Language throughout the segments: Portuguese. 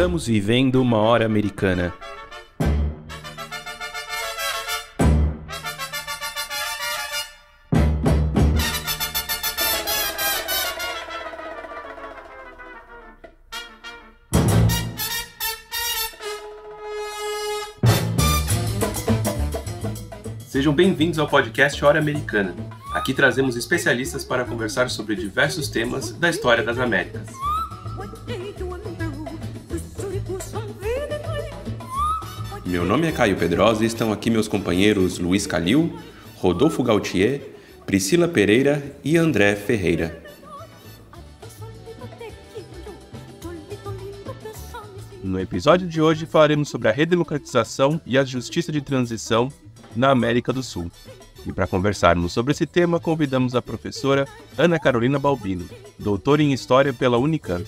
Estamos vivendo uma hora americana. Sejam bem-vindos ao podcast Hora Americana. Aqui trazemos especialistas para conversar sobre diversos temas da história das Américas. Meu nome é Caio Pedrosa e estão aqui meus companheiros Luiz Calil, Rodolfo Gautier, Priscila Pereira e André Ferreira. No episódio de hoje falaremos sobre a redemocratização e a justiça de transição na América do Sul. E para conversarmos sobre esse tema, convidamos a professora Ana Carolina Balbino, doutora em História pela Unicamp.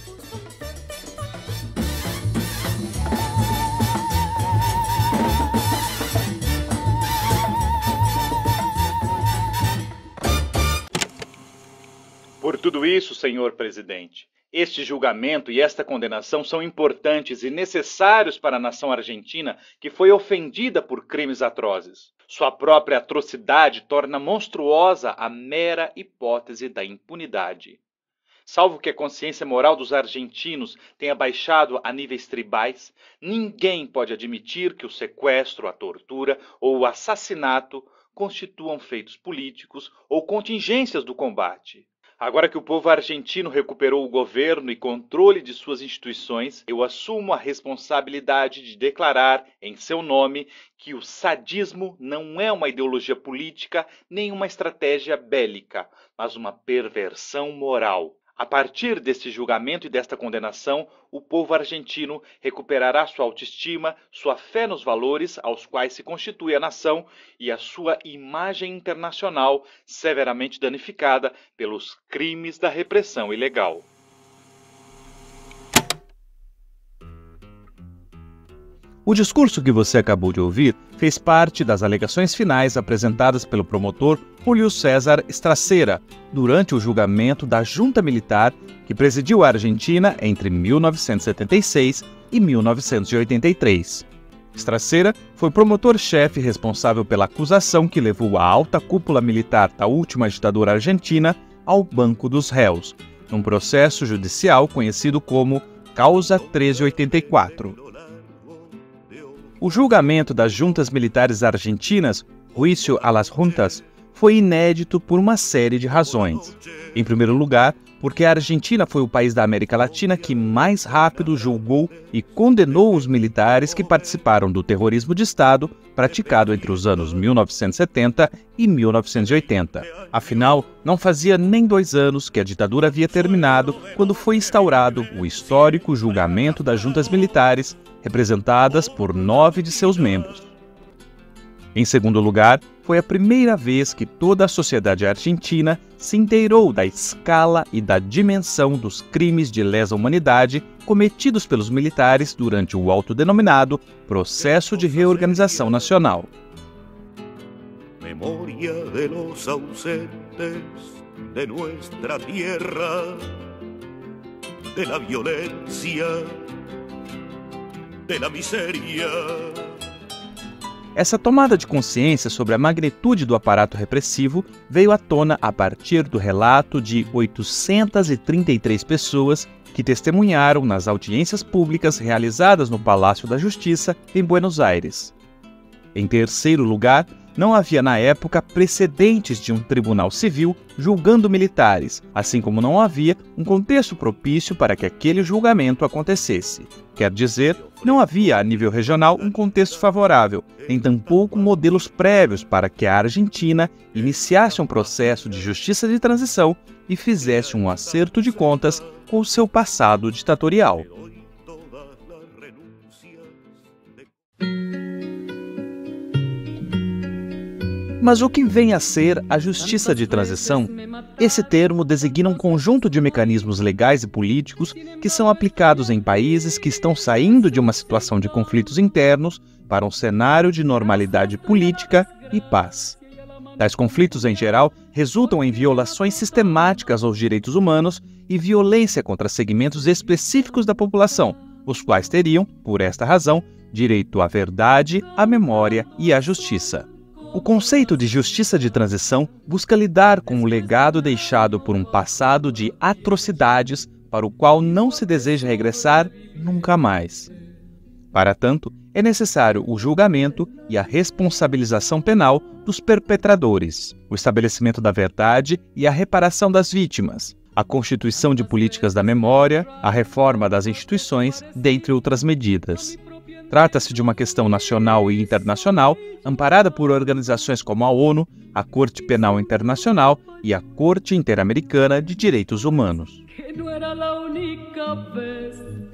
Por tudo isso, senhor presidente, este julgamento e esta condenação são importantes e necessários para a nação argentina que foi ofendida por crimes atrozes. Sua própria atrocidade torna monstruosa a mera hipótese da impunidade. Salvo que a consciência moral dos argentinos tenha baixado a níveis tribais, ninguém pode admitir que o sequestro, a tortura ou o assassinato constituam feitos políticos ou contingências do combate. Agora que o povo argentino recuperou o governo e controle de suas instituições, eu assumo a responsabilidade de declarar, em seu nome, que o sadismo não é uma ideologia política nem uma estratégia bélica, mas uma perversão moral. A partir deste julgamento e desta condenação, o povo argentino recuperará sua autoestima, sua fé nos valores aos quais se constitui a nação e a sua imagem internacional, severamente danificada pelos crimes da repressão ilegal. O discurso que você acabou de ouvir fez parte das alegações finais apresentadas pelo promotor Julio César Estracera durante o julgamento da junta militar que presidiu a Argentina entre 1976 e 1983. Estracera foi promotor-chefe responsável pela acusação que levou a alta cúpula militar da última ditadura argentina ao banco dos réus, num processo judicial conhecido como Causa 1384. O julgamento das juntas militares argentinas, Juicio a las Juntas, foi inédito por uma série de razões. Em primeiro lugar, porque a Argentina foi o país da América Latina que mais rápido julgou e condenou os militares que participaram do terrorismo de Estado praticado entre os anos 1970 e 1980. Afinal, não fazia nem dois anos que a ditadura havia terminado quando foi instaurado o histórico julgamento das juntas militares, representadas por nove de seus membros. Em segundo lugar, foi a primeira vez que toda a sociedade argentina se inteirou da escala e da dimensão dos crimes de lesa humanidade cometidos pelos militares durante o autodenominado Processo de Reorganização Nacional. Memória de los ausentes de nuestra tierra, de la violencia, de la miseria. Essa tomada de consciência sobre a magnitude do aparato repressivo veio à tona a partir do relato de 833 pessoas que testemunharam nas audiências públicas realizadas no Palácio da Justiça, em Buenos Aires. Em terceiro lugar, não havia na época precedentes de um tribunal civil julgando militares, assim como não havia um contexto propício para que aquele julgamento acontecesse. Quer dizer, não havia a nível regional um contexto favorável, nem tampouco modelos prévios para que a Argentina iniciasse um processo de justiça de transição e fizesse um acerto de contas com o seu passado ditatorial. Mas o que vem a ser a justiça de transição? Esse termo designa um conjunto de mecanismos legais e políticos que são aplicados em países que estão saindo de uma situação de conflitos internos para um cenário de normalidade política e paz. Tais conflitos, em geral, resultam em violações sistemáticas aos direitos humanos e violência contra segmentos específicos da população, os quais teriam, por esta razão, direito à verdade, à memória e à justiça. O conceito de justiça de transição busca lidar com o legado deixado por um passado de atrocidades para o qual não se deseja regressar nunca mais. Para tanto, é necessário o julgamento e a responsabilização penal dos perpetradores, o estabelecimento da verdade e a reparação das vítimas, a constituição de políticas da memória, a reforma das instituições, dentre outras medidas. Trata-se de uma questão nacional e internacional, amparada por organizações como a ONU, a Corte Penal Internacional e a Corte Interamericana de Direitos Humanos.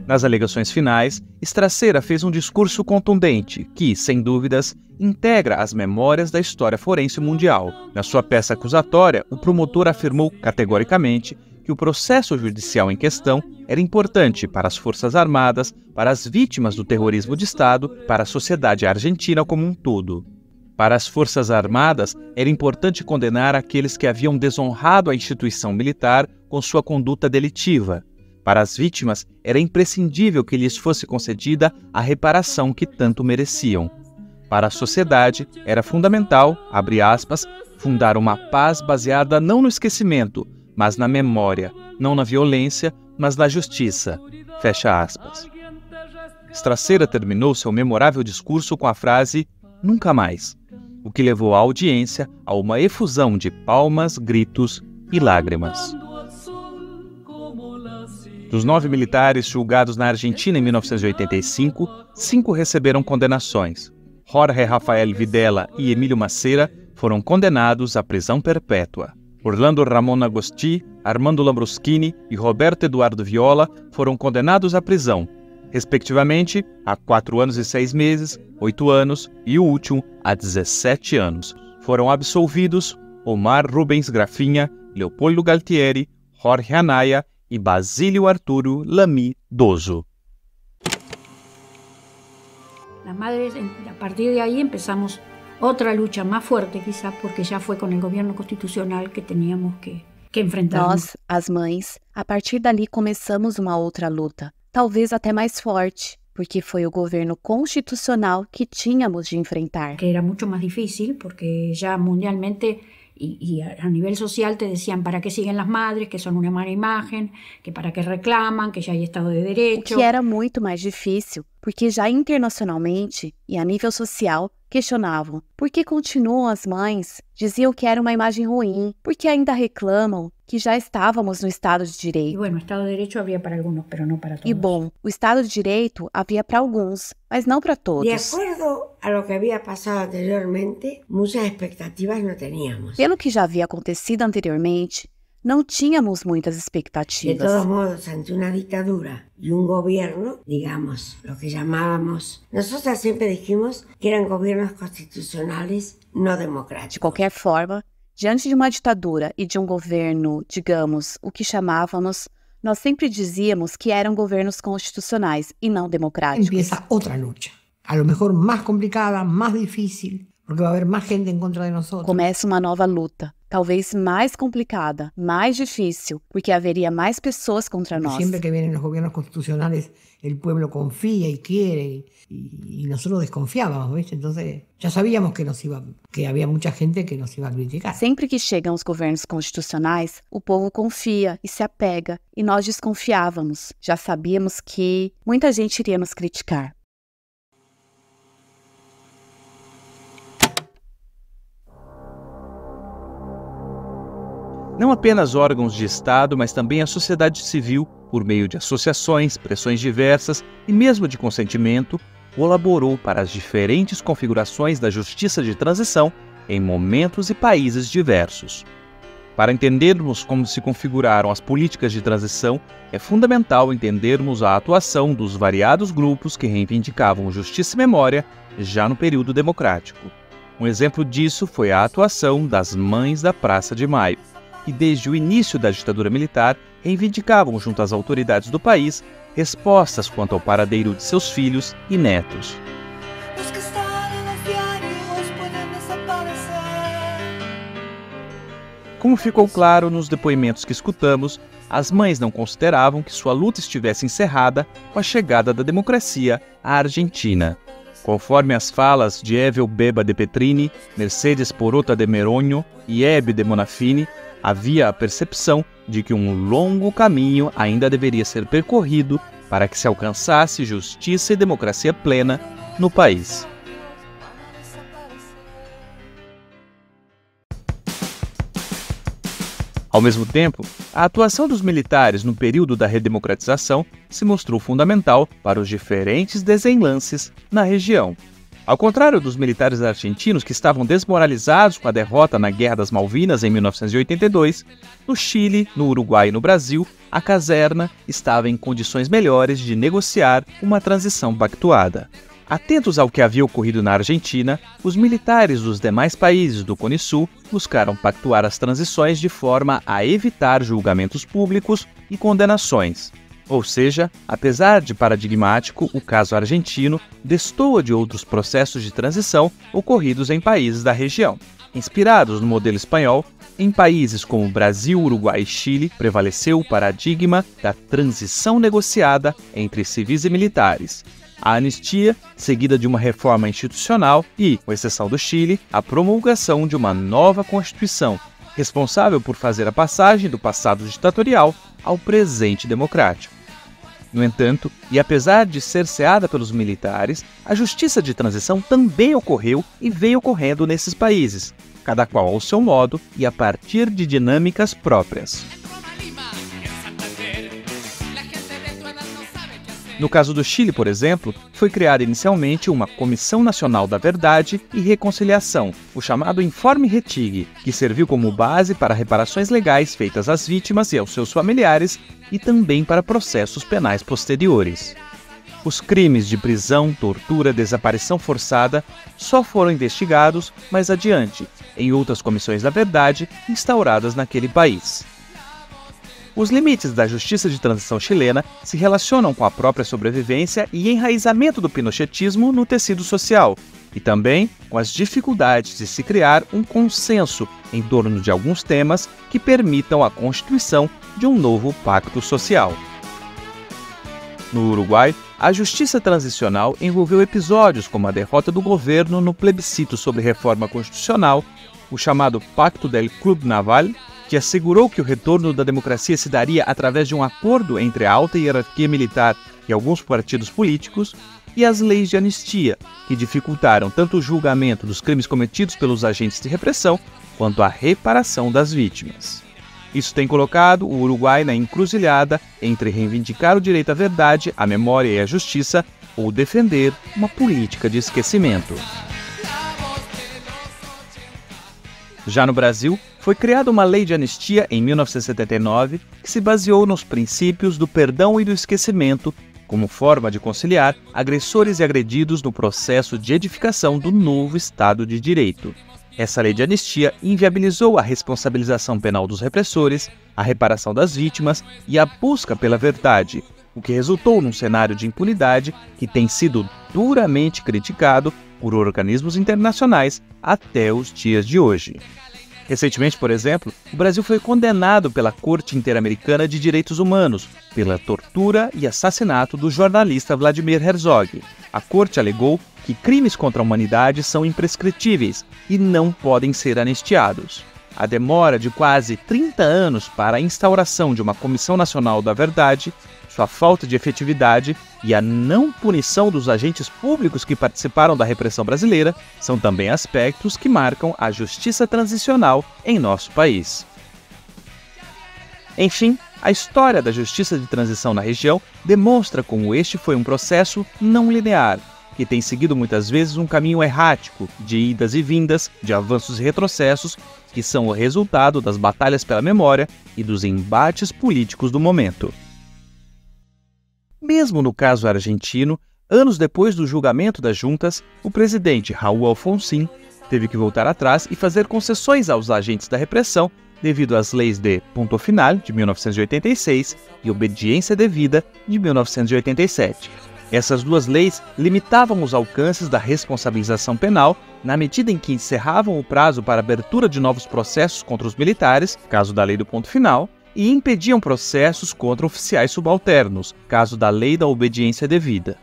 Nas alegações finais, Estraceira fez um discurso contundente que, sem dúvidas, integra as memórias da história forense mundial. Na sua peça acusatória, o promotor afirmou categoricamente que o processo judicial em questão era importante para as Forças Armadas, para as vítimas do terrorismo de Estado, para a sociedade argentina como um todo. Para as Forças Armadas, era importante condenar aqueles que haviam desonrado a instituição militar com sua conduta delitiva. Para as vítimas, era imprescindível que lhes fosse concedida a reparação que tanto mereciam. Para a sociedade, era fundamental, abre aspas, fundar uma paz baseada não no esquecimento, mas na memória, não na violência, mas na justiça. Fecha aspas. Straceira terminou seu memorável discurso com a frase nunca mais, o que levou a audiência a uma efusão de palmas, gritos e lágrimas. Dos nove militares julgados na Argentina em 1985, cinco receberam condenações. Jorge Rafael Videla e Emílio Maceira foram condenados à prisão perpétua. Orlando Ramon Agosti, Armando Lambruschini e Roberto Eduardo Viola foram condenados à prisão, respectivamente a quatro anos e seis meses, oito anos e o último a 17 anos. Foram absolvidos Omar Rubens Grafinha, Leopoldo Galtieri, Jorge Anaya e Basílio Arturo Lamy Doso. A partir de ahí empezamos otra lucha más fuerte quizás porque ya fue con el gobierno constitucional que teníamos que, que enfrentar. Nós, as mães, a partir dali começamos uma outra luta, talvez até mais forte, porque foi o governo constitucional que tínhamos de enfrentar. Que era muito mais difícil porque já mundialmente y, y, a nivel social te decían para qué siguen las madres, que son una mala imagen, que para qué reclaman, que já hay Estado de Derecho. Que era muito mais difícil, porque já internacionalmente e a nível social questionavam por que continuam as mães, diziam que era uma imagem ruim, porque ainda reclamam que já estávamos no Estado de Direito. E, bueno, Estado de Direito havia para alguns, mas não para todos. E bom, o Estado de Direito havia para alguns, mas não para todos. De acordo a lo que havia passado anteriormente, muitas expectativas não tínhamos. Pelo que já havia acontecido anteriormente, não tínhamos muitas expectativas. De todos modos, ante uma ditadura e um governo, digamos, o que chamávamos, nós sempre dijimos que eram governos constitucionais não democráticos. De qualquer forma, diante de uma ditadura e de um governo, digamos, o que chamávamos, nós sempre dizíamos que eram governos constitucionais e não democráticos. Empieza outra luta, a lo mejor mais complicada, mais difícil, porque vai haver mais gente em contra de nós. Começa uma nova luta, talvez mais complicada, mais difícil, porque haveria mais pessoas contra nós. Sempre que vêm os governos constitucionais, o povo confia e quer, e, nós desconfiávamos, ¿viste? Então já sabíamos que nos iba, que havia muita gente que nos iba a criticar. Sempre que chegam os governos constitucionais, o povo confia e se apega, e nós desconfiávamos. Já sabíamos que muita gente iria nos criticar. Não apenas órgãos de Estado, mas também a sociedade civil, por meio de associações, pressões diversas e mesmo de consentimento, colaborou para as diferentes configurações da justiça de transição em momentos e países diversos. Para entendermos como se configuraram as políticas de transição, é fundamental entendermos a atuação dos variados grupos que reivindicavam justiça e memória já no período democrático. Um exemplo disso foi a atuação das Mães da Praça de Maio e desde o início da ditadura militar reivindicavam junto às autoridades do país respostas quanto ao paradeiro de seus filhos e netos. Como ficou claro nos depoimentos que escutamos, as mães não consideravam que sua luta estivesse encerrada com a chegada da democracia à Argentina. Conforme as falas de Evel Beba de Petrini, Mercedes Porota de Meronho e Hebe de Monafini, havia a percepção de que um longo caminho ainda deveria ser percorrido para que se alcançasse justiça e democracia plena no país. Ao mesmo tempo, a atuação dos militares no período da redemocratização se mostrou fundamental para os diferentes desenlances na região. Ao contrário dos militares argentinos que estavam desmoralizados com a derrota na Guerra das Malvinas em 1982, no Chile, no Uruguai e no Brasil, a caserna estava em condições melhores de negociar uma transição pactuada. Atentos ao que havia ocorrido na Argentina, os militares dos demais países do Cone Sul buscaram pactuar as transições de forma a evitar julgamentos públicos e condenações. Ou seja, apesar de paradigmático, o caso argentino destoa de outros processos de transição ocorridos em países da região. Inspirados no modelo espanhol, em países como Brasil, Uruguai e Chile, prevaleceu o paradigma da transição negociada entre civis e militares, a anistia, seguida de uma reforma institucional e, com exceção do Chile, a promulgação de uma nova Constituição, responsável por fazer a passagem do passado ditatorial ao presente democrático. No entanto, e apesar de ser ceada pelos militares, a justiça de transição também ocorreu e veio ocorrendo nesses países, cada qual ao seu modo e a partir de dinâmicas próprias. No caso do Chile, por exemplo, foi criada inicialmente uma Comissão Nacional da Verdade e Reconciliação, o chamado Informe Retig, que serviu como base para reparações legais feitas às vítimas e aos seus familiares e também para processos penais posteriores. Os crimes de prisão, tortura, desaparição forçada só foram investigados mais adiante, em outras comissões da verdade instauradas naquele país. Os limites da justiça de transição chilena se relacionam com a própria sobrevivência e enraizamento do pinochetismo no tecido social, e também com as dificuldades de se criar um consenso em torno de alguns temas que permitam a constituição de um novo pacto social. No Uruguai, a justiça transicional envolveu episódios como a derrota do governo no plebiscito sobre reforma constitucional, o chamado Pacto del Club Naval que assegurou que o retorno da democracia se daria através de um acordo entre a alta hierarquia militar e alguns partidos políticos, e as leis de anistia, que dificultaram tanto o julgamento dos crimes cometidos pelos agentes de repressão quanto a reparação das vítimas. Isso tem colocado o Uruguai na encruzilhada entre reivindicar o direito à verdade, à memória e à justiça ou defender uma política de esquecimento. Já no Brasil, foi criada uma lei de anistia em 1979 que se baseou nos princípios do perdão e do esquecimento como forma de conciliar agressores e agredidos no processo de edificação do novo Estado de Direito. Essa lei de anistia inviabilizou a responsabilização penal dos repressores, a reparação das vítimas e a busca pela verdade, o que resultou num cenário de impunidade que tem sido duramente criticado por organismos internacionais até os dias de hoje. Recentemente, por exemplo, o Brasil foi condenado pela Corte Interamericana de Direitos Humanos pela tortura e assassinato do jornalista Vladimir Herzog. A corte alegou que crimes contra a humanidade são imprescritíveis e não podem ser anistiados. A demora de quase 30 anos para a instauração de uma Comissão Nacional da Verdade sua falta de efetividade e a não punição dos agentes públicos que participaram da repressão brasileira são também aspectos que marcam a justiça transicional em nosso país. Enfim, a história da justiça de transição na região demonstra como este foi um processo não linear, que tem seguido muitas vezes um caminho errático de idas e vindas, de avanços e retrocessos, que são o resultado das batalhas pela memória e dos embates políticos do momento. Mesmo no caso argentino, anos depois do julgamento das juntas, o presidente Raul Alfonsín teve que voltar atrás e fazer concessões aos agentes da repressão devido às leis de Ponto Final, de 1986, e Obediência Devida, de 1987. Essas duas leis limitavam os alcances da responsabilização penal na medida em que encerravam o prazo para abertura de novos processos contra os militares, caso da lei do ponto final, e impediam processos contra oficiais subalternos, caso da lei da obediência devida.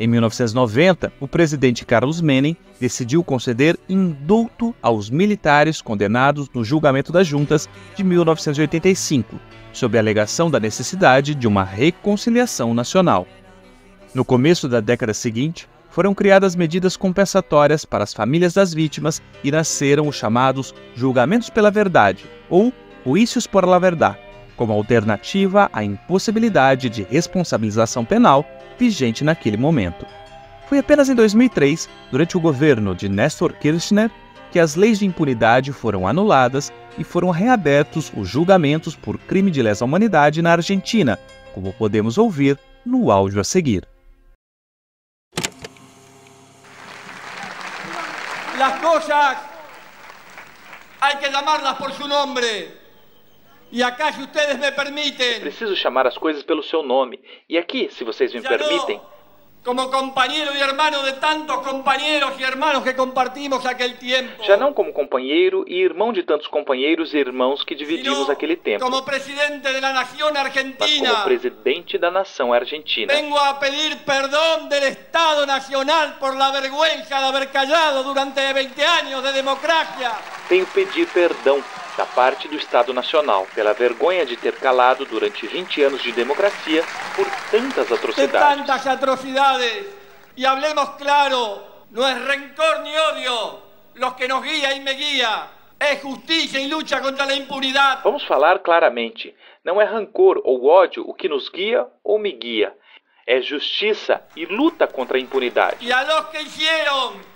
Em 1990, o presidente Carlos Menem decidiu conceder indulto aos militares condenados no julgamento das juntas de 1985, sob a alegação da necessidade de uma reconciliação nacional. No começo da década seguinte, foram criadas medidas compensatórias para as famílias das vítimas e nasceram os chamados julgamentos pela verdade, ou juízos por la verdad, como alternativa à impossibilidade de responsabilização penal vigente naquele momento. Foi apenas em 2003, durante o governo de Néstor Kirchner, que as leis de impunidade foram anuladas e foram reabertos os julgamentos por crime de lesa humanidade na Argentina, como podemos ouvir no áudio a seguir. Las cosas hay que llamarlas por su nombre. E acá, se vocês me permitem. Preciso chamar as coisas pelo seu nome. E aqui, se vocês me permitem. como companheiro e hermano de tantos companheiros e irmãos que compartimos aquele tempo. Já não como companheiro e irmão de tantos companheiros e irmãos que dividimos aquele tempo. Como presidente da nação argentina. Mas como presidente da nação argentina. Vengo a pedir perdão do Estado Nacional por la vergüenza de haber callado durante 20 anos de democracia. Venho pedir perdão da parte do Estado Nacional pela vergonha de ter calado durante 20 anos de democracia por tantas atrocidades. De tantas atrocidades. E hablemos claro, não é rencor ni odio los que nos guia e me guia. É justiça e luta contra a impunidade. Vamos falar claramente. Não é rancor ou ódio o que nos guia ou me guia. É justiça e luta contra a impunidade. E a los que hicieron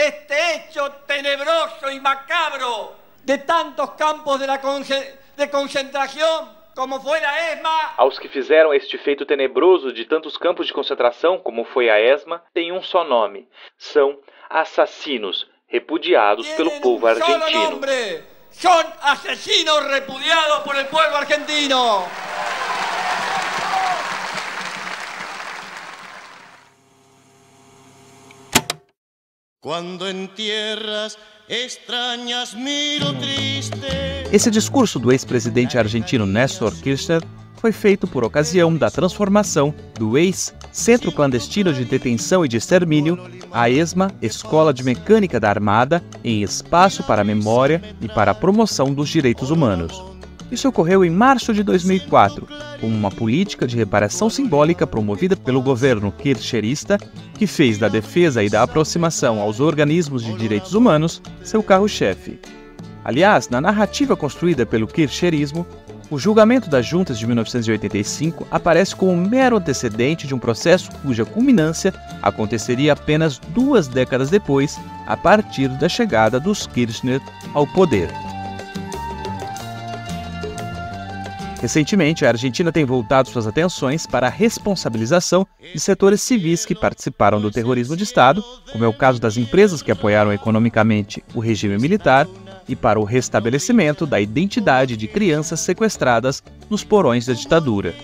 este hecho tenebroso y macabro de tantos campos de, la de concentración como foi a ESMA. Aos que fizeram este feito tenebroso de tantos campos de concentração como foi a ESMA, tem um só nome: são assassinos repudiados pelo povo argentino. São assassinos repudiados por el pueblo argentino. Esse discurso do ex-presidente argentino Néstor Kirchner foi feito por ocasião da transformação do ex-Centro Clandestino de Detenção e de Extermínio, a ESMA, Escola de Mecânica da Armada, em espaço para a memória e para a promoção dos direitos humanos. Isso ocorreu em março de 2004, com uma política de reparação simbólica promovida pelo governo kirchnerista, que fez da defesa e da aproximação aos organismos de direitos humanos seu carro-chefe. Aliás, na narrativa construída pelo kirchnerismo, o julgamento das juntas de 1985 aparece como um mero antecedente de um processo cuja culminância aconteceria apenas duas décadas depois, a partir da chegada dos Kirchner ao poder. Recentemente, a Argentina tem voltado suas atenções para a responsabilização de setores civis que participaram do terrorismo de Estado, como é o caso das empresas que apoiaram economicamente o regime militar, e para o restabelecimento da identidade de crianças sequestradas nos porões da ditadura.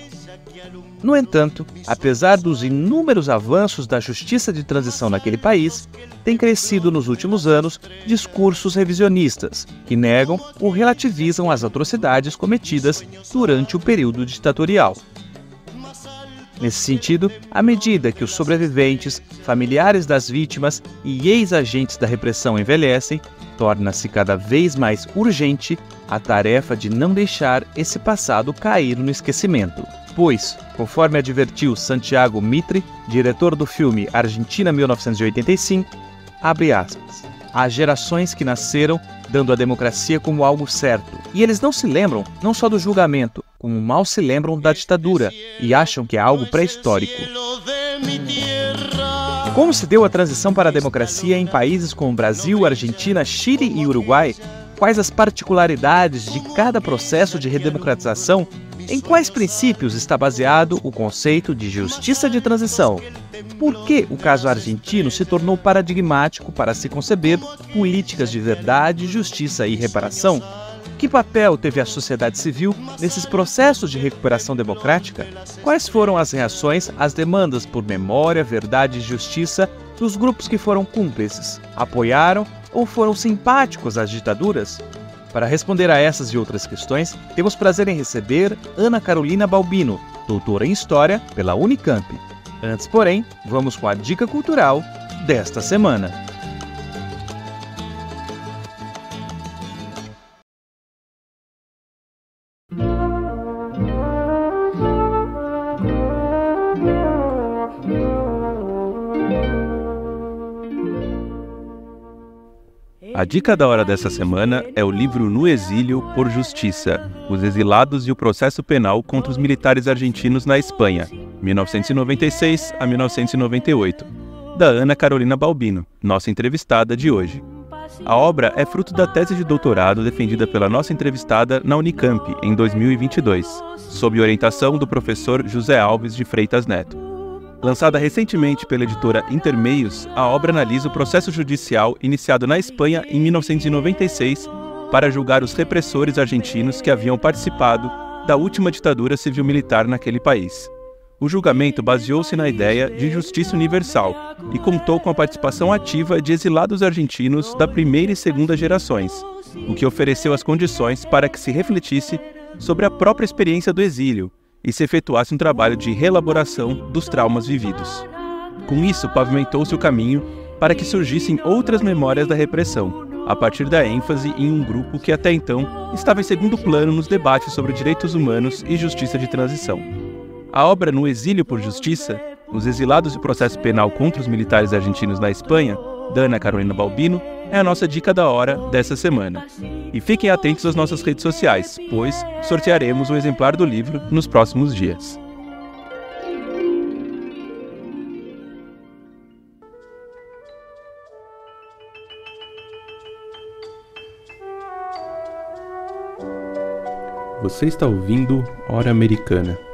No entanto, apesar dos inúmeros avanços da justiça de transição naquele país, tem crescido nos últimos anos discursos revisionistas que negam ou relativizam as atrocidades cometidas durante o período ditatorial. Nesse sentido, à medida que os sobreviventes, familiares das vítimas e ex-agentes da repressão envelhecem, torna-se cada vez mais urgente a tarefa de não deixar esse passado cair no esquecimento pois, conforme advertiu Santiago Mitre, diretor do filme Argentina 1985, abre aspas, há gerações que nasceram dando a democracia como algo certo, e eles não se lembram não só do julgamento, como mal se lembram da ditadura e acham que é algo pré-histórico. Como se deu a transição para a democracia em países como Brasil, Argentina, Chile e Uruguai? Quais as particularidades de cada processo de redemocratização em quais princípios está baseado o conceito de justiça de transição? Por que o caso argentino se tornou paradigmático para se conceber políticas de verdade, justiça e reparação? Que papel teve a sociedade civil nesses processos de recuperação democrática? Quais foram as reações às demandas por memória, verdade e justiça dos grupos que foram cúmplices? Apoiaram ou foram simpáticos às ditaduras? Para responder a essas e outras questões, temos prazer em receber Ana Carolina Balbino, doutora em História pela Unicamp. Antes, porém, vamos com a dica cultural desta semana. A dica da hora dessa semana é o livro No Exílio por Justiça: Os Exilados e o Processo Penal contra os Militares Argentinos na Espanha, 1996 a 1998, da Ana Carolina Balbino, nossa entrevistada de hoje. A obra é fruto da tese de doutorado defendida pela nossa entrevistada na Unicamp em 2022, sob orientação do professor José Alves de Freitas Neto. Lançada recentemente pela editora Intermeios, a obra analisa o processo judicial iniciado na Espanha em 1996 para julgar os repressores argentinos que haviam participado da última ditadura civil-militar naquele país. O julgamento baseou-se na ideia de justiça universal e contou com a participação ativa de exilados argentinos da primeira e segunda gerações, o que ofereceu as condições para que se refletisse sobre a própria experiência do exílio e se efetuasse um trabalho de reelaboração dos traumas vividos. Com isso, pavimentou-se o caminho para que surgissem outras memórias da repressão, a partir da ênfase em um grupo que até então estava em segundo plano nos debates sobre direitos humanos e justiça de transição. A obra No Exílio por Justiça, Os Exilados e o Processo Penal contra os Militares Argentinos na Espanha, da Ana Carolina Balbino, é a nossa dica da hora dessa semana. E fiquem atentos às nossas redes sociais, pois sortearemos um exemplar do livro nos próximos dias. Você está ouvindo Hora Americana.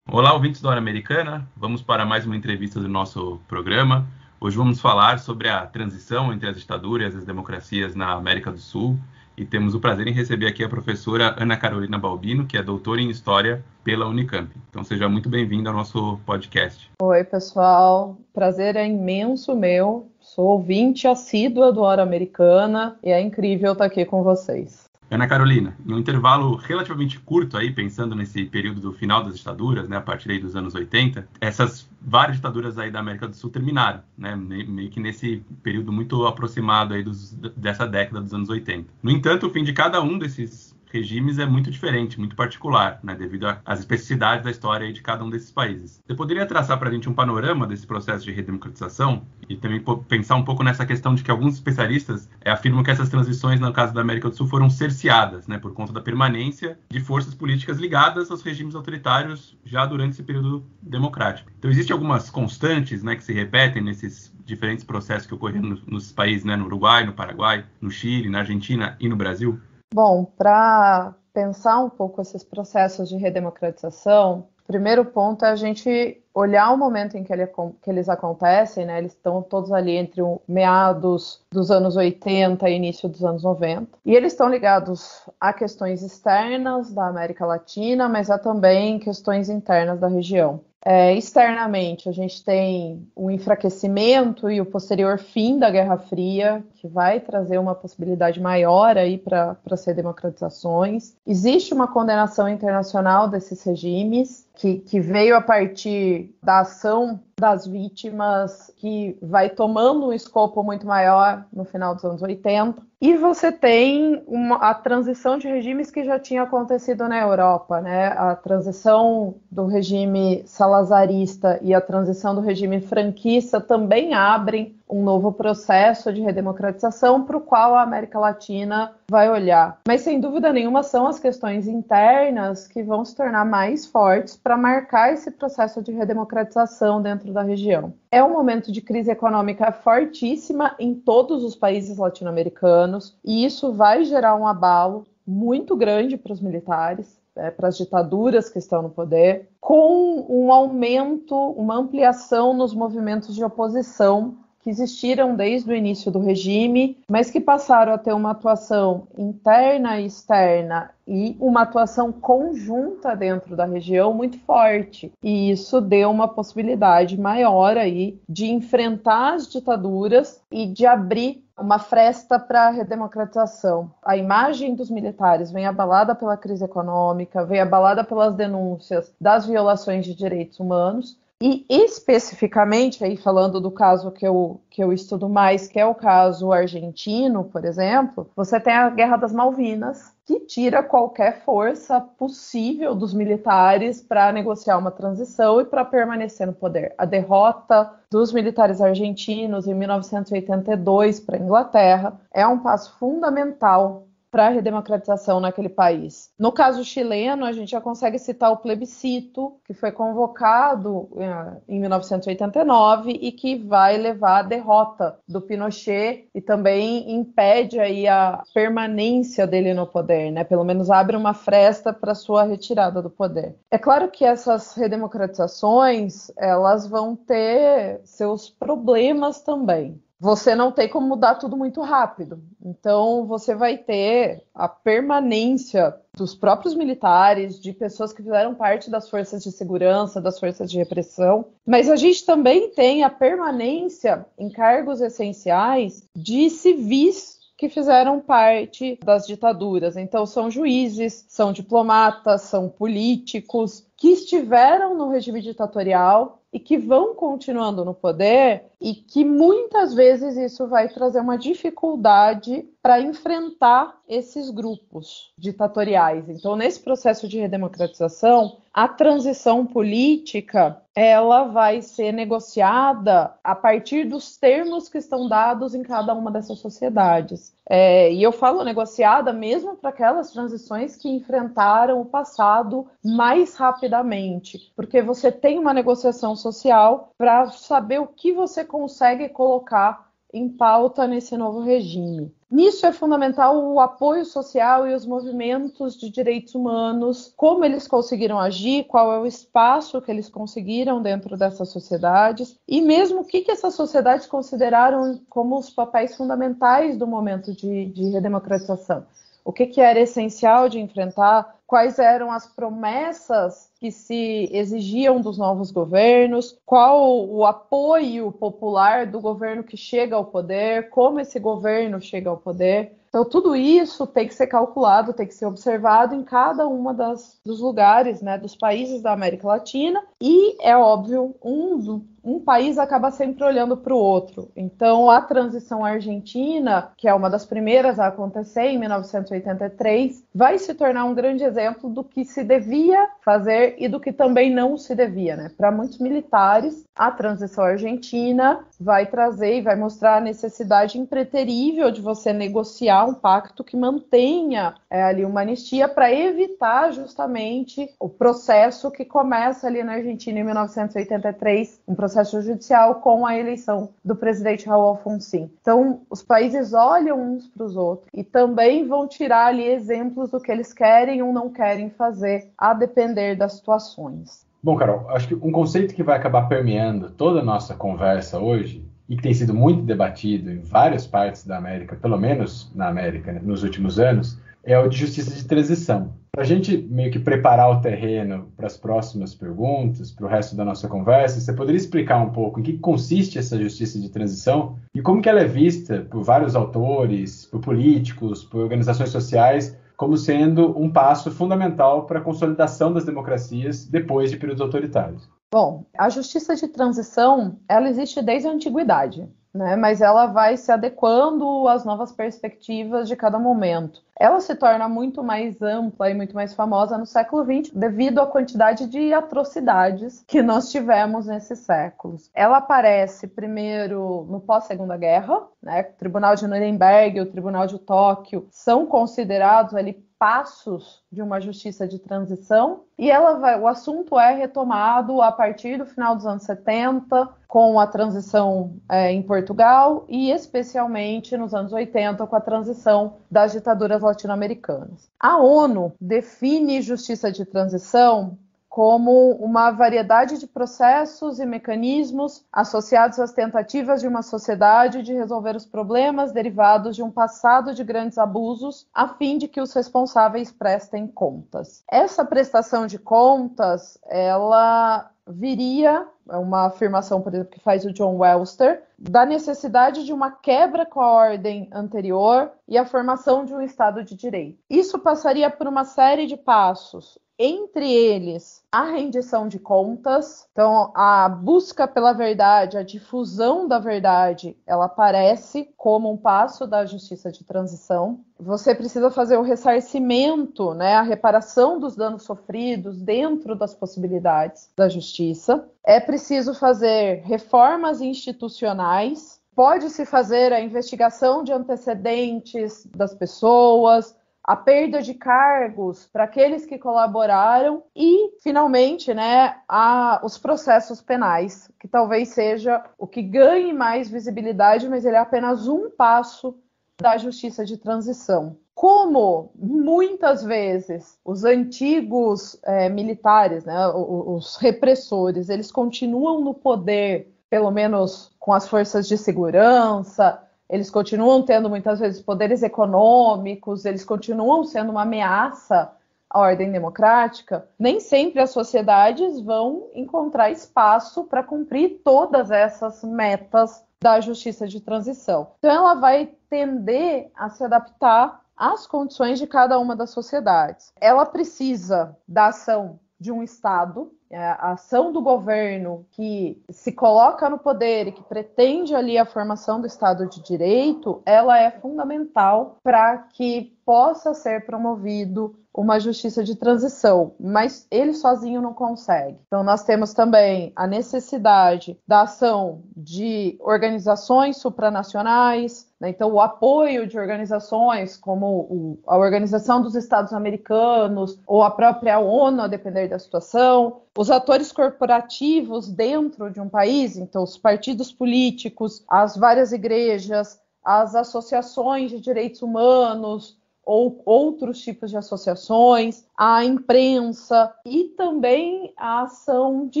Olá, ouvintes da Hora Americana. Vamos para mais uma entrevista do nosso programa. Hoje vamos falar sobre a transição entre as ditaduras e as democracias na América do Sul. E temos o prazer em receber aqui a professora Ana Carolina Balbino, que é doutora em História pela Unicamp. Então seja muito bem-vinda ao nosso podcast. Oi, pessoal. Prazer é imenso meu. Sou ouvinte assídua do Hora Americana e é incrível estar aqui com vocês. Ana Carolina, em um intervalo relativamente curto aí, pensando nesse período do final das ditaduras, né, a partir aí dos anos 80, essas várias ditaduras aí da América do Sul terminaram, né, meio que nesse período muito aproximado aí dos, dessa década dos anos 80. No entanto, o fim de cada um desses regimes é muito diferente, muito particular, né, devido às especificidades da história de cada um desses países. Você poderia traçar para a gente um panorama desse processo de redemocratização e também pensar um pouco nessa questão de que alguns especialistas é, afirmam que essas transições, no caso da América do Sul, foram cerceadas, né, por conta da permanência de forças políticas ligadas aos regimes autoritários já durante esse período democrático. Então, existem algumas constantes, né, que se repetem nesses diferentes processos que ocorreram nos, nos países, né, no Uruguai, no Paraguai, no Chile, na Argentina e no Brasil. Bom, para pensar um pouco esses processos de redemocratização, o primeiro ponto é a gente olhar o momento em que, ele, que eles acontecem, né? Eles estão todos ali entre o meados dos anos 80 e início dos anos 90. E eles estão ligados a questões externas da América Latina, mas a também questões internas da região. É, externamente, a gente tem o enfraquecimento e o posterior fim da Guerra Fria, que vai trazer uma possibilidade maior aí para as redemocratizações. Existe uma condenação internacional desses regimes, que, que veio a partir da ação das vítimas, que vai tomando um escopo muito maior no final dos anos 80. E você tem uma, a transição de regimes que já tinha acontecido na Europa, né? A transição do regime salazarista e a transição do regime franquista também abrem um novo processo de redemocratização para o qual a América Latina vai olhar. Mas sem dúvida nenhuma são as questões internas que vão se tornar mais fortes para marcar esse processo de redemocratização dentro da região. É um momento de crise econômica fortíssima em todos os países latino-americanos e isso vai gerar um abalo muito grande para os militares, é, para as ditaduras que estão no poder, com um aumento, uma ampliação nos movimentos de oposição que existiram desde o início do regime, mas que passaram a ter uma atuação interna e externa e uma atuação conjunta dentro da região muito forte. E isso deu uma possibilidade maior aí de enfrentar as ditaduras e de abrir uma fresta para a redemocratização. A imagem dos militares vem abalada pela crise econômica, vem abalada pelas denúncias das violações de direitos humanos, e especificamente, aí falando do caso que eu, que eu estudo mais, que é o caso argentino, por exemplo, você tem a Guerra das Malvinas, que tira qualquer força possível dos militares para negociar uma transição e para permanecer no poder. A derrota dos militares argentinos em 1982 para a Inglaterra é um passo fundamental para a redemocratização naquele país. No caso chileno, a gente já consegue citar o plebiscito, que foi convocado eh, em 1989 e que vai levar à derrota do Pinochet e também impede aí a permanência dele no poder, né? Pelo menos abre uma fresta para sua retirada do poder. É claro que essas redemocratizações, elas vão ter seus problemas também você não tem como mudar tudo muito rápido. Então, você vai ter a permanência dos próprios militares, de pessoas que fizeram parte das forças de segurança, das forças de repressão, mas a gente também tem a permanência em cargos essenciais de civis que fizeram parte das ditaduras. Então, são juízes, são diplomatas, são políticos que estiveram no regime ditatorial e que vão continuando no poder e que muitas vezes isso vai trazer uma dificuldade para enfrentar esses grupos ditatoriais. Então, nesse processo de redemocratização, a transição política ela vai ser negociada a partir dos termos que estão dados em cada uma dessas sociedades. É, e eu falo negociada mesmo para aquelas transições que enfrentaram o passado mais rapidamente, porque você tem uma negociação social para saber o que você consegue colocar em pauta nesse novo regime. Nisso é fundamental o apoio social e os movimentos de direitos humanos, como eles conseguiram agir, qual é o espaço que eles conseguiram dentro dessas sociedades e mesmo o que, que essas sociedades consideraram como os papéis fundamentais do momento de, de redemocratização. O que, que era essencial de enfrentar, quais eram as promessas que se exigiam dos novos governos, qual o apoio popular do governo que chega ao poder, como esse governo chega ao poder. Então, tudo isso tem que ser calculado, tem que ser observado em cada uma das, dos lugares, né, dos países da América Latina, e é óbvio, um, um país acaba sempre olhando para o outro. Então, a transição argentina, que é uma das primeiras a acontecer em 1983, vai se tornar um grande exemplo do que se devia fazer e do que também não se devia. Né? Para muitos militares, a transição argentina vai trazer e vai mostrar a necessidade impreterível de você negociar um pacto que mantenha é, ali uma anistia para evitar justamente o processo que começa ali na Argentina em 1983, um processo judicial com a eleição do presidente Raul Alfonsin. Então, os países olham uns para os outros e também vão tirar ali exemplos do que eles querem ou não querem fazer, a depender das situações. Bom, Carol, acho que um conceito que vai acabar permeando toda a nossa conversa hoje e que tem sido muito debatido em várias partes da América, pelo menos na América, né, nos últimos anos, é o de justiça de transição. Para a gente meio que preparar o terreno para as próximas perguntas, para o resto da nossa conversa, você poderia explicar um pouco em que consiste essa justiça de transição e como que ela é vista por vários autores, por políticos, por organizações sociais, como sendo um passo fundamental para a consolidação das democracias depois de períodos autoritários? Bom, a justiça de transição, ela existe desde a antiguidade né? Mas ela vai se adequando às novas perspectivas de cada momento. Ela se torna muito mais ampla e muito mais famosa no século XX devido à quantidade de atrocidades que nós tivemos nesses séculos. Ela aparece primeiro no pós-Segunda Guerra, né? O Tribunal de Nuremberg, o Tribunal de Tóquio são considerados ali passos de uma justiça de transição e ela vai, o assunto é retomado a partir do final dos anos 70 com a transição é, em Portugal e especialmente nos anos 80 com a transição das ditaduras latino-americanas. A ONU define justiça de transição como uma variedade de processos e mecanismos associados às tentativas de uma sociedade de resolver os problemas derivados de um passado de grandes abusos, a fim de que os responsáveis prestem contas. Essa prestação de contas, ela viria, uma afirmação, por exemplo, que faz o John Welster, da necessidade de uma quebra com a ordem anterior e a formação de um Estado de Direito. Isso passaria por uma série de passos entre eles a rendição de contas, então a busca pela verdade, a difusão da verdade, ela aparece como um passo da justiça de transição. Você precisa fazer o ressarcimento, né, a reparação dos danos sofridos dentro das possibilidades da justiça. É preciso fazer reformas institucionais. Pode-se fazer a investigação de antecedentes das pessoas, a perda de cargos para aqueles que colaboraram e, finalmente, né, a, os processos penais, que talvez seja o que ganhe mais visibilidade, mas ele é apenas um passo da justiça de transição. Como muitas vezes os antigos é, militares, né, os, os repressores, eles continuam no poder, pelo menos com as forças de segurança, eles continuam tendo muitas vezes poderes econômicos, eles continuam sendo uma ameaça à ordem democrática, nem sempre as sociedades vão encontrar espaço para cumprir todas essas metas da justiça de transição. Então, ela vai tender a se adaptar às condições de cada uma das sociedades. Ela precisa da ação de um Estado é, a ação do governo que se coloca no poder e que pretende ali a formação do Estado de Direito, ela é fundamental para que possa ser promovido uma justiça de transição, mas ele sozinho não consegue. Então, nós temos também a necessidade da ação de organizações supranacionais, né? então, o apoio de organizações como a Organização dos Estados Americanos ou a própria ONU, a depender da situação, os atores corporativos dentro de um país, então, os partidos políticos, as várias igrejas, as associações de direitos humanos, ou outros tipos de associações, a imprensa e também a ação de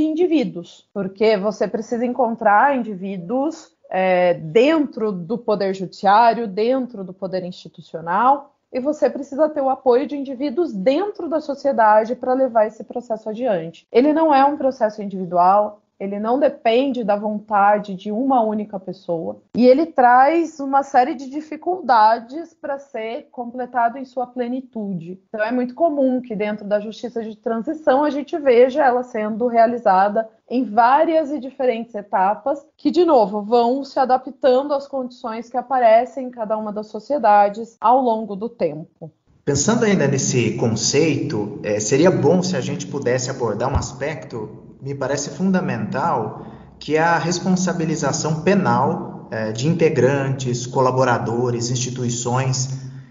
indivíduos, porque você precisa encontrar indivíduos é, dentro do poder judiciário, dentro do poder institucional, e você precisa ter o apoio de indivíduos dentro da sociedade para levar esse processo adiante. Ele não é um processo individual, ele não depende da vontade de uma única pessoa e ele traz uma série de dificuldades para ser completado em sua plenitude. Então é muito comum que dentro da justiça de transição a gente veja ela sendo realizada em várias e diferentes etapas que, de novo, vão se adaptando às condições que aparecem em cada uma das sociedades ao longo do tempo. Pensando ainda nesse conceito, é, seria bom se a gente pudesse abordar um aspecto me parece fundamental que é a responsabilização penal é, de integrantes, colaboradores, instituições,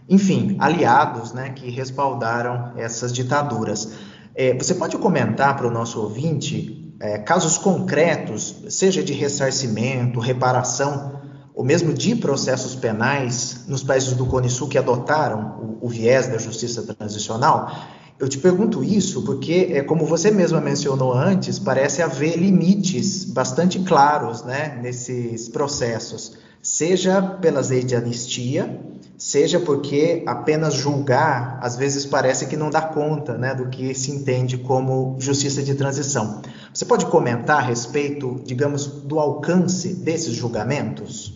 enfim, aliados né, que respaldaram essas ditaduras. É, você pode comentar para o nosso ouvinte é, casos concretos, seja de ressarcimento, reparação, ou mesmo de processos penais nos países do Cone Sul que adotaram o, o viés da justiça transicional? Eu te pergunto isso porque, é, como você mesma mencionou antes, parece haver limites bastante claros né, nesses processos, seja pelas leis de anistia, seja porque apenas julgar às vezes parece que não dá conta né, do que se entende como justiça de transição. Você pode comentar a respeito, digamos, do alcance desses julgamentos?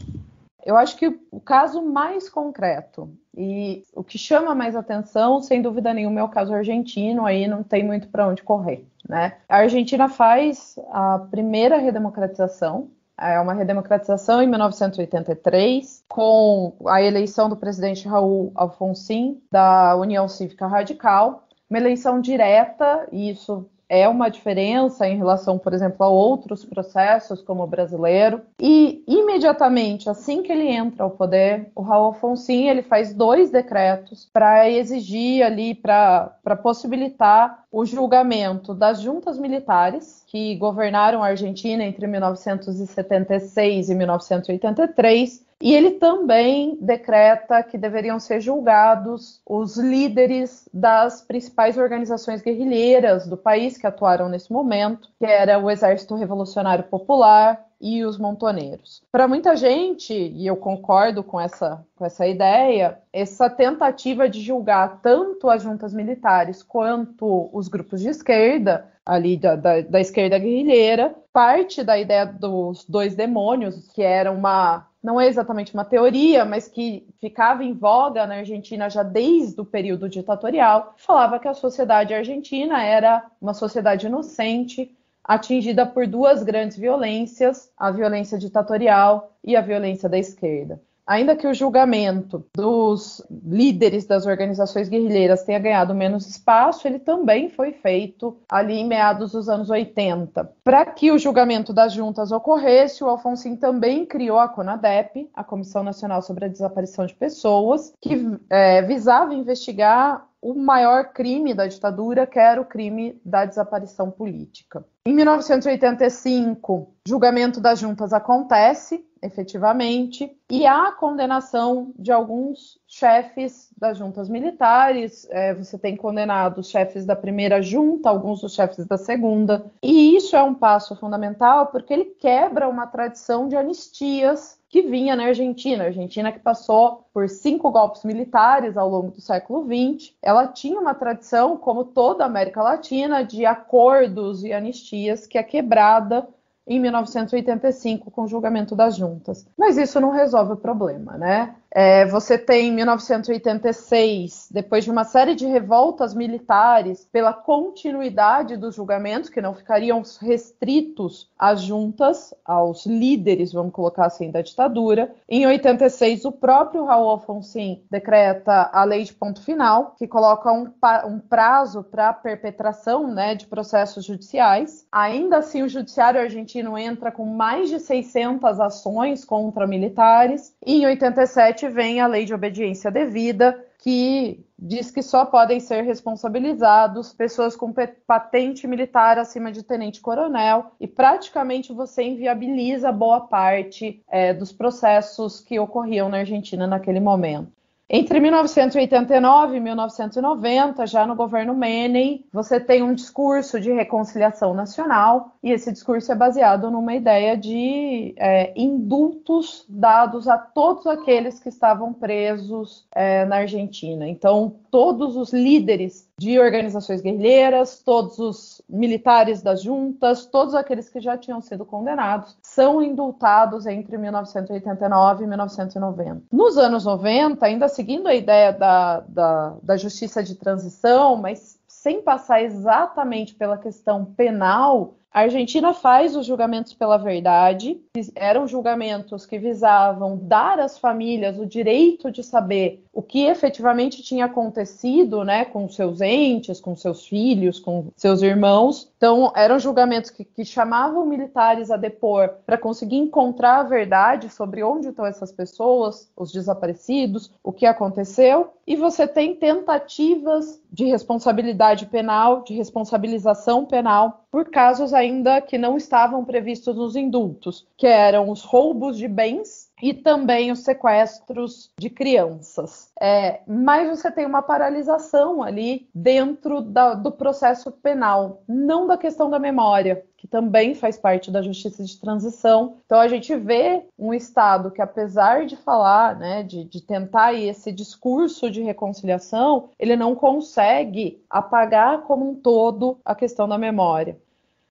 Eu acho que o caso mais concreto e o que chama mais atenção, sem dúvida nenhuma, é o caso argentino, aí não tem muito para onde correr. Né? A Argentina faz a primeira redemocratização, é uma redemocratização em 1983, com a eleição do presidente Raul Alfonsin, da União Cívica Radical, uma eleição direta, e isso é uma diferença em relação, por exemplo, a outros processos como o brasileiro. E imediatamente, assim que ele entra ao poder, o Raul Alfonsin ele faz dois decretos para exigir ali, para possibilitar o julgamento das juntas militares que governaram a Argentina entre 1976 e 1983 E ele também decreta que deveriam ser julgados os líderes das principais organizações guerrilheiras do país que atuaram nesse momento, que era o Exército Revolucionário Popular, e os montoneiros. Para muita gente, e eu concordo com essa, com essa ideia, essa tentativa de julgar tanto as juntas militares quanto os grupos de esquerda, ali da, da, da esquerda guerrilheira, parte da ideia dos dois demônios, que era uma não é exatamente uma teoria, mas que ficava em voga na Argentina já desde o período ditatorial, falava que a sociedade argentina era uma sociedade inocente, atingida por duas grandes violências, a violência ditatorial e a violência da esquerda. Ainda que o julgamento dos líderes das organizações guerrilheiras tenha ganhado menos espaço, ele também foi feito ali em meados dos anos 80. Para que o julgamento das juntas ocorresse, o Alfonsin também criou a CONADEP, a Comissão Nacional sobre a Desaparição de Pessoas, que é, visava investigar o maior crime da ditadura, que era o crime da desaparição política. Em 1985, julgamento das juntas acontece, efetivamente, e há condenação de alguns chefes das juntas militares. É, você tem condenado os chefes da primeira junta, alguns dos chefes da segunda, e isso é um passo fundamental porque ele quebra uma tradição de anistias que vinha na Argentina. A Argentina que passou por cinco golpes militares ao longo do século XX, ela tinha uma tradição, como toda a América Latina, de acordos e anistias que é quebrada em 1985 com o julgamento das juntas. Mas isso não resolve o problema, né? É, você tem 1986, depois de uma série de revoltas militares pela continuidade dos julgamentos, que não ficariam restritos às juntas, aos líderes, vamos colocar assim, da ditadura. Em 86, o próprio Raul Alfonsin decreta a lei de ponto final, que coloca um, um prazo para perpetração né, de processos judiciais. Ainda assim, o judiciário argentino entra com mais de 600 ações contra militares. E em 87, vem a lei de obediência devida, que diz que só podem ser responsabilizados pessoas com patente militar acima de tenente-coronel, e praticamente você inviabiliza boa parte é, dos processos que ocorriam na Argentina naquele momento. Entre 1989 e 1990, já no governo Menem, você tem um discurso de reconciliação nacional, e esse discurso é baseado numa ideia de é, indultos dados a todos aqueles que estavam presos é, na Argentina. Então, todos os líderes de organizações guerrilheiras, todos os militares das juntas, todos aqueles que já tinham sido condenados, são indultados entre 1989 e 1990. Nos anos 90, ainda seguindo a ideia da, da, da justiça de transição, mas sem passar exatamente pela questão penal, a Argentina faz os julgamentos pela verdade, eram julgamentos que visavam dar às famílias o direito de saber o que efetivamente tinha acontecido, né, com seus entes, com seus filhos, com seus irmãos. Então, eram julgamentos que, que chamavam militares a depor para conseguir encontrar a verdade sobre onde estão essas pessoas, os desaparecidos, o que aconteceu. E você tem tentativas de responsabilidade penal, de responsabilização penal por casos ainda que não estavam previstos nos indultos, que eram os roubos de bens e também os sequestros de crianças. É, mas você tem uma paralisação ali dentro da, do processo penal, não da questão da memória, que também faz parte da justiça de transição. Então a gente vê um Estado que, apesar de falar, né, de, de tentar esse discurso de reconciliação, ele não consegue apagar como um todo a questão da memória.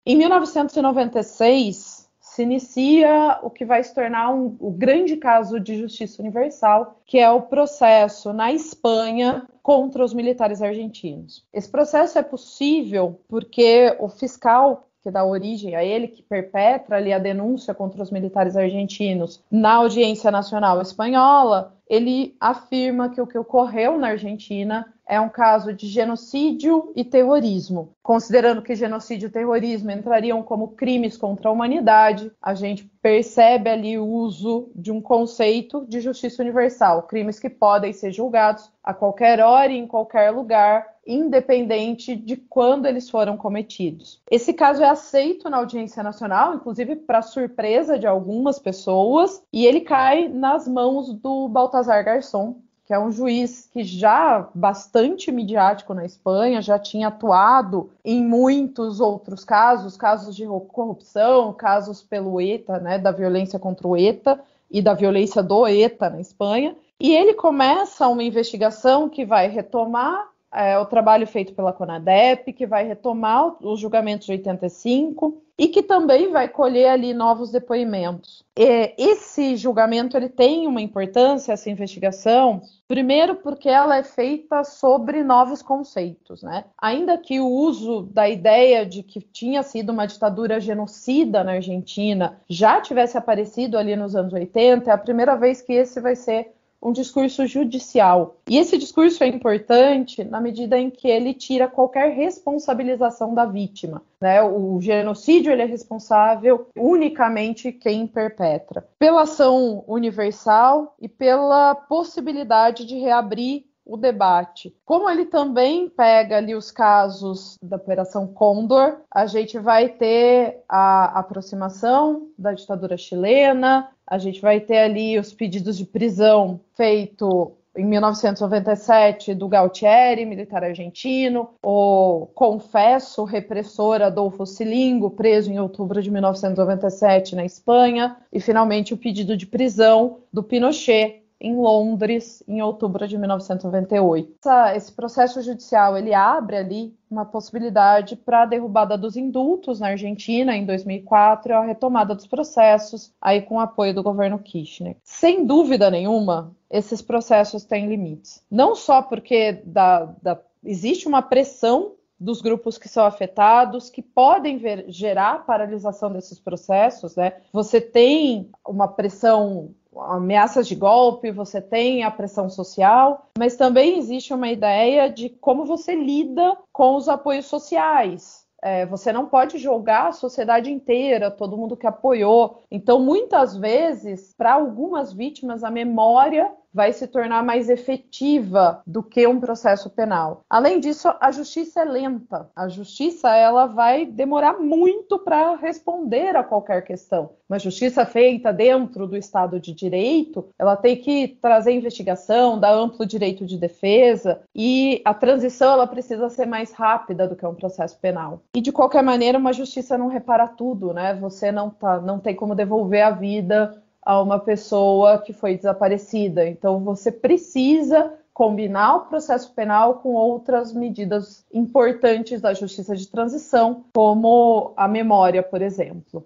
Em 1996, se inicia o que vai se tornar um, o grande caso de justiça universal, que é o processo na Espanha contra os militares argentinos. Esse processo é possível porque o fiscal que dá origem a ele, que perpetra ali a denúncia contra os militares argentinos na audiência nacional espanhola, ele afirma que o que ocorreu na Argentina é um caso de genocídio e terrorismo. Considerando que genocídio e terrorismo entrariam como crimes contra a humanidade, a gente percebe ali o uso de um conceito de justiça universal, crimes que podem ser julgados a qualquer hora e em qualquer lugar, independente de quando eles foram cometidos. Esse caso é aceito na audiência nacional, inclusive para surpresa de algumas pessoas, e ele cai nas mãos do Baltazar Garçon, que é um juiz que já bastante midiático na Espanha, já tinha atuado em muitos outros casos, casos de corrupção, casos pelo ETA, né, da violência contra o ETA e da violência do ETA na Espanha. E ele começa uma investigação que vai retomar é, o trabalho feito pela CONADEP, que vai retomar os julgamentos de 85 e que também vai colher ali novos depoimentos. E esse julgamento ele tem uma importância, essa investigação, primeiro porque ela é feita sobre novos conceitos, né? Ainda que o uso da ideia de que tinha sido uma ditadura genocida na Argentina já tivesse aparecido ali nos anos 80, é a primeira vez que esse vai ser um discurso judicial. E esse discurso é importante na medida em que ele tira qualquer responsabilização da vítima. Né? O genocídio ele é responsável unicamente quem perpetra. Pela ação universal e pela possibilidade de reabrir o debate. Como ele também pega ali os casos da Operação Condor, a gente vai ter a aproximação da ditadura chilena, a gente vai ter ali os pedidos de prisão feito em 1997 do Galtieri, militar argentino, o confesso repressor Adolfo Silingo, preso em outubro de 1997 na Espanha, e finalmente o pedido de prisão do Pinochet, em Londres em outubro de 1998. Essa, esse processo judicial ele abre ali uma possibilidade para a derrubada dos indultos na Argentina em 2004 e a retomada dos processos aí com o apoio do governo Kirchner. Sem dúvida nenhuma, esses processos têm limites. Não só porque da, da, existe uma pressão dos grupos que são afetados, que podem ver, gerar paralisação desses processos, né? Você tem uma pressão ameaças de golpe, você tem a pressão social, mas também existe uma ideia de como você lida com os apoios sociais. É, você não pode jogar a sociedade inteira, todo mundo que apoiou. Então, muitas vezes, para algumas vítimas, a memória vai se tornar mais efetiva do que um processo penal. Além disso, a justiça é lenta. A justiça ela vai demorar muito para responder a qualquer questão. Uma justiça feita dentro do Estado de Direito, ela tem que trazer investigação, dar amplo direito de defesa e a transição ela precisa ser mais rápida do que um processo penal. E de qualquer maneira, uma justiça não repara tudo, né? Você não tá, não tem como devolver a vida a uma pessoa que foi desaparecida. Então, você precisa combinar o processo penal com outras medidas importantes da justiça de transição, como a memória, por exemplo.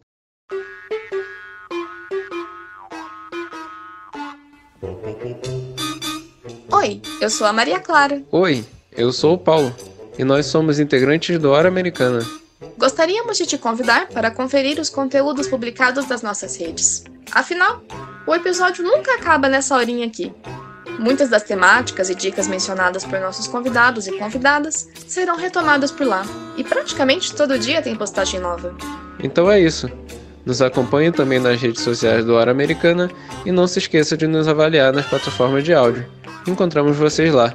Oi, eu sou a Maria Clara. Oi, eu sou o Paulo e nós somos integrantes do Hora Americana. Gostaríamos de te convidar para conferir os conteúdos publicados das nossas redes. Afinal, o episódio nunca acaba nessa horinha aqui. Muitas das temáticas e dicas mencionadas por nossos convidados e convidadas serão retomadas por lá, e praticamente todo dia tem postagem nova. Então é isso. Nos acompanhe também nas redes sociais do Hora Americana e não se esqueça de nos avaliar nas plataformas de áudio. Encontramos vocês lá.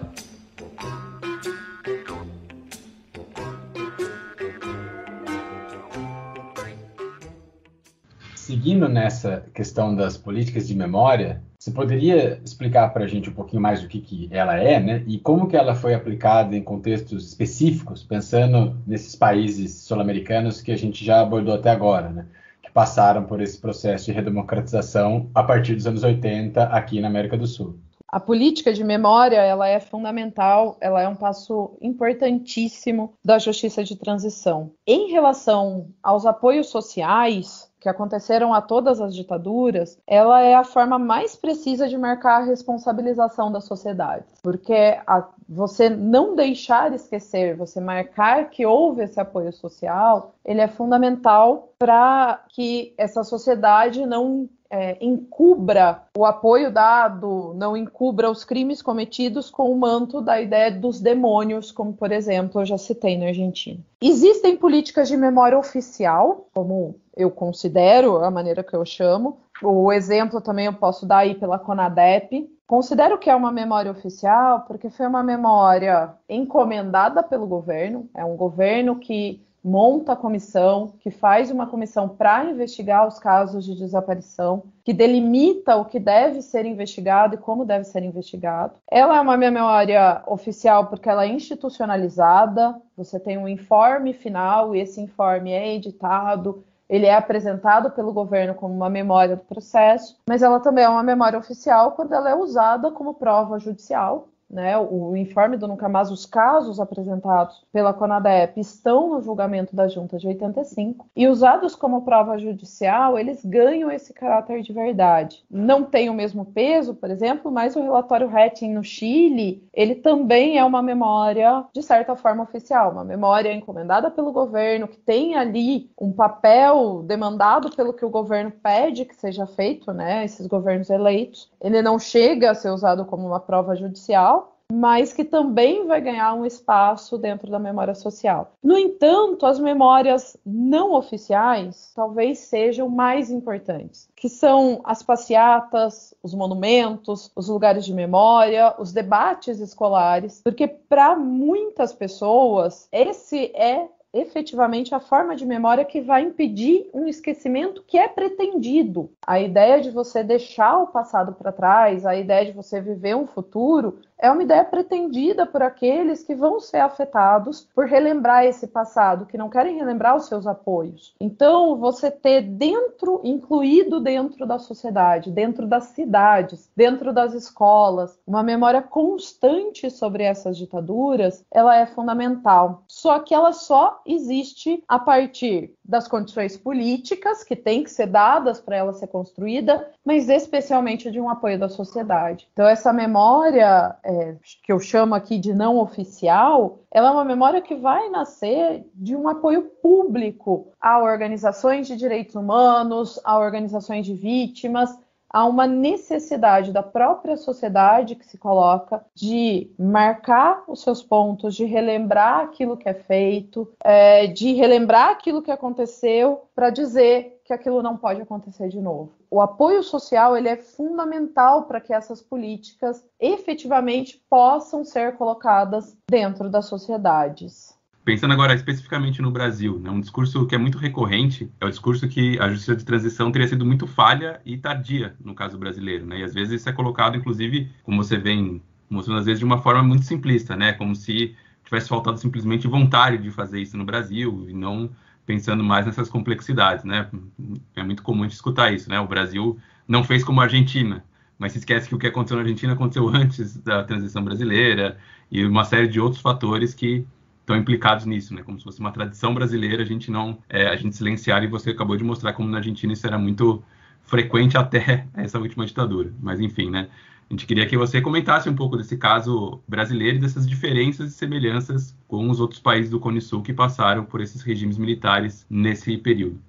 Seguindo nessa questão das políticas de memória, você poderia explicar para a gente um pouquinho mais o que, que ela é, né? E como que ela foi aplicada em contextos específicos, pensando nesses países sul-americanos que a gente já abordou até agora, né? Que passaram por esse processo de redemocratização a partir dos anos 80 aqui na América do Sul. A política de memória ela é fundamental, ela é um passo importantíssimo da justiça de transição. Em relação aos apoios sociais, que aconteceram a todas as ditaduras, ela é a forma mais precisa de marcar a responsabilização da sociedade, porque a, você não deixar esquecer, você marcar que houve esse apoio social, ele é fundamental para que essa sociedade não é, encubra o apoio dado, não encubra os crimes cometidos com o manto da ideia dos demônios, como por exemplo eu já citei na Argentina. Existem políticas de memória oficial, como eu considero, a maneira que eu chamo. O exemplo também eu posso dar aí pela CONADEP. Considero que é uma memória oficial porque foi uma memória encomendada pelo governo, é um governo que monta a comissão, que faz uma comissão para investigar os casos de desaparição, que delimita o que deve ser investigado e como deve ser investigado. Ela é uma memória oficial porque ela é institucionalizada, você tem um informe final e esse informe é editado, ele é apresentado pelo governo como uma memória do processo, mas ela também é uma memória oficial quando ela é usada como prova judicial né, o informe do Nunca Mais, os casos apresentados pela CONADEP estão no julgamento da Junta de 85 e usados como prova judicial, eles ganham esse caráter de verdade. Não tem o mesmo peso, por exemplo, mas o relatório Hatting no Chile, ele também é uma memória de certa forma oficial, uma memória encomendada pelo governo que tem ali um papel demandado pelo que o governo pede que seja feito, né, esses governos eleitos. Ele não chega a ser usado como uma prova judicial, mas que também vai ganhar um espaço dentro da memória social. No entanto, as memórias não oficiais talvez sejam mais importantes, que são as passeatas, os monumentos, os lugares de memória, os debates escolares, porque para muitas pessoas esse é efetivamente a forma de memória que vai impedir um esquecimento que é pretendido. A ideia de você deixar o passado para trás, a ideia de você viver um futuro, é uma ideia pretendida por aqueles que vão ser afetados por relembrar esse passado, que não querem relembrar os seus apoios. Então, você ter dentro, incluído dentro da sociedade, dentro das cidades, dentro das escolas, uma memória constante sobre essas ditaduras, ela é fundamental. Só que ela só existe a partir das condições políticas que têm que ser dadas para ela ser construída, mas especialmente de um apoio da sociedade. Então, essa memória é, que eu chamo aqui de não oficial, ela é uma memória que vai nascer de um apoio público a organizações de direitos humanos, a organizações de vítimas, há uma necessidade da própria sociedade que se coloca de marcar os seus pontos, de relembrar aquilo que é feito, é, de relembrar aquilo que aconteceu para dizer que aquilo não pode acontecer de novo. O apoio social ele é fundamental para que essas políticas efetivamente possam ser colocadas dentro das sociedades. Pensando agora especificamente no Brasil, né, um discurso que é muito recorrente é o discurso que a justiça de transição teria sido muito falha e tardia no caso brasileiro, né? E às vezes isso é colocado, inclusive, como você vem mostrando às vezes de uma forma muito simplista, né? Como se tivesse faltado simplesmente vontade de fazer isso no Brasil e não pensando mais nessas complexidades, né? É muito comum escutar isso, né? O Brasil não fez como a Argentina, mas se esquece que o que aconteceu na Argentina aconteceu antes da transição brasileira e uma série de outros fatores que estão implicados nisso, né? Como se fosse uma tradição brasileira, a gente não, é, a gente silenciar e você acabou de mostrar como na Argentina isso era muito frequente até essa última ditadura. Mas enfim, né? A gente queria que você comentasse um pouco desse caso brasileiro e dessas diferenças e semelhanças com os outros países do Cone Sul que passaram por esses regimes militares nesse período.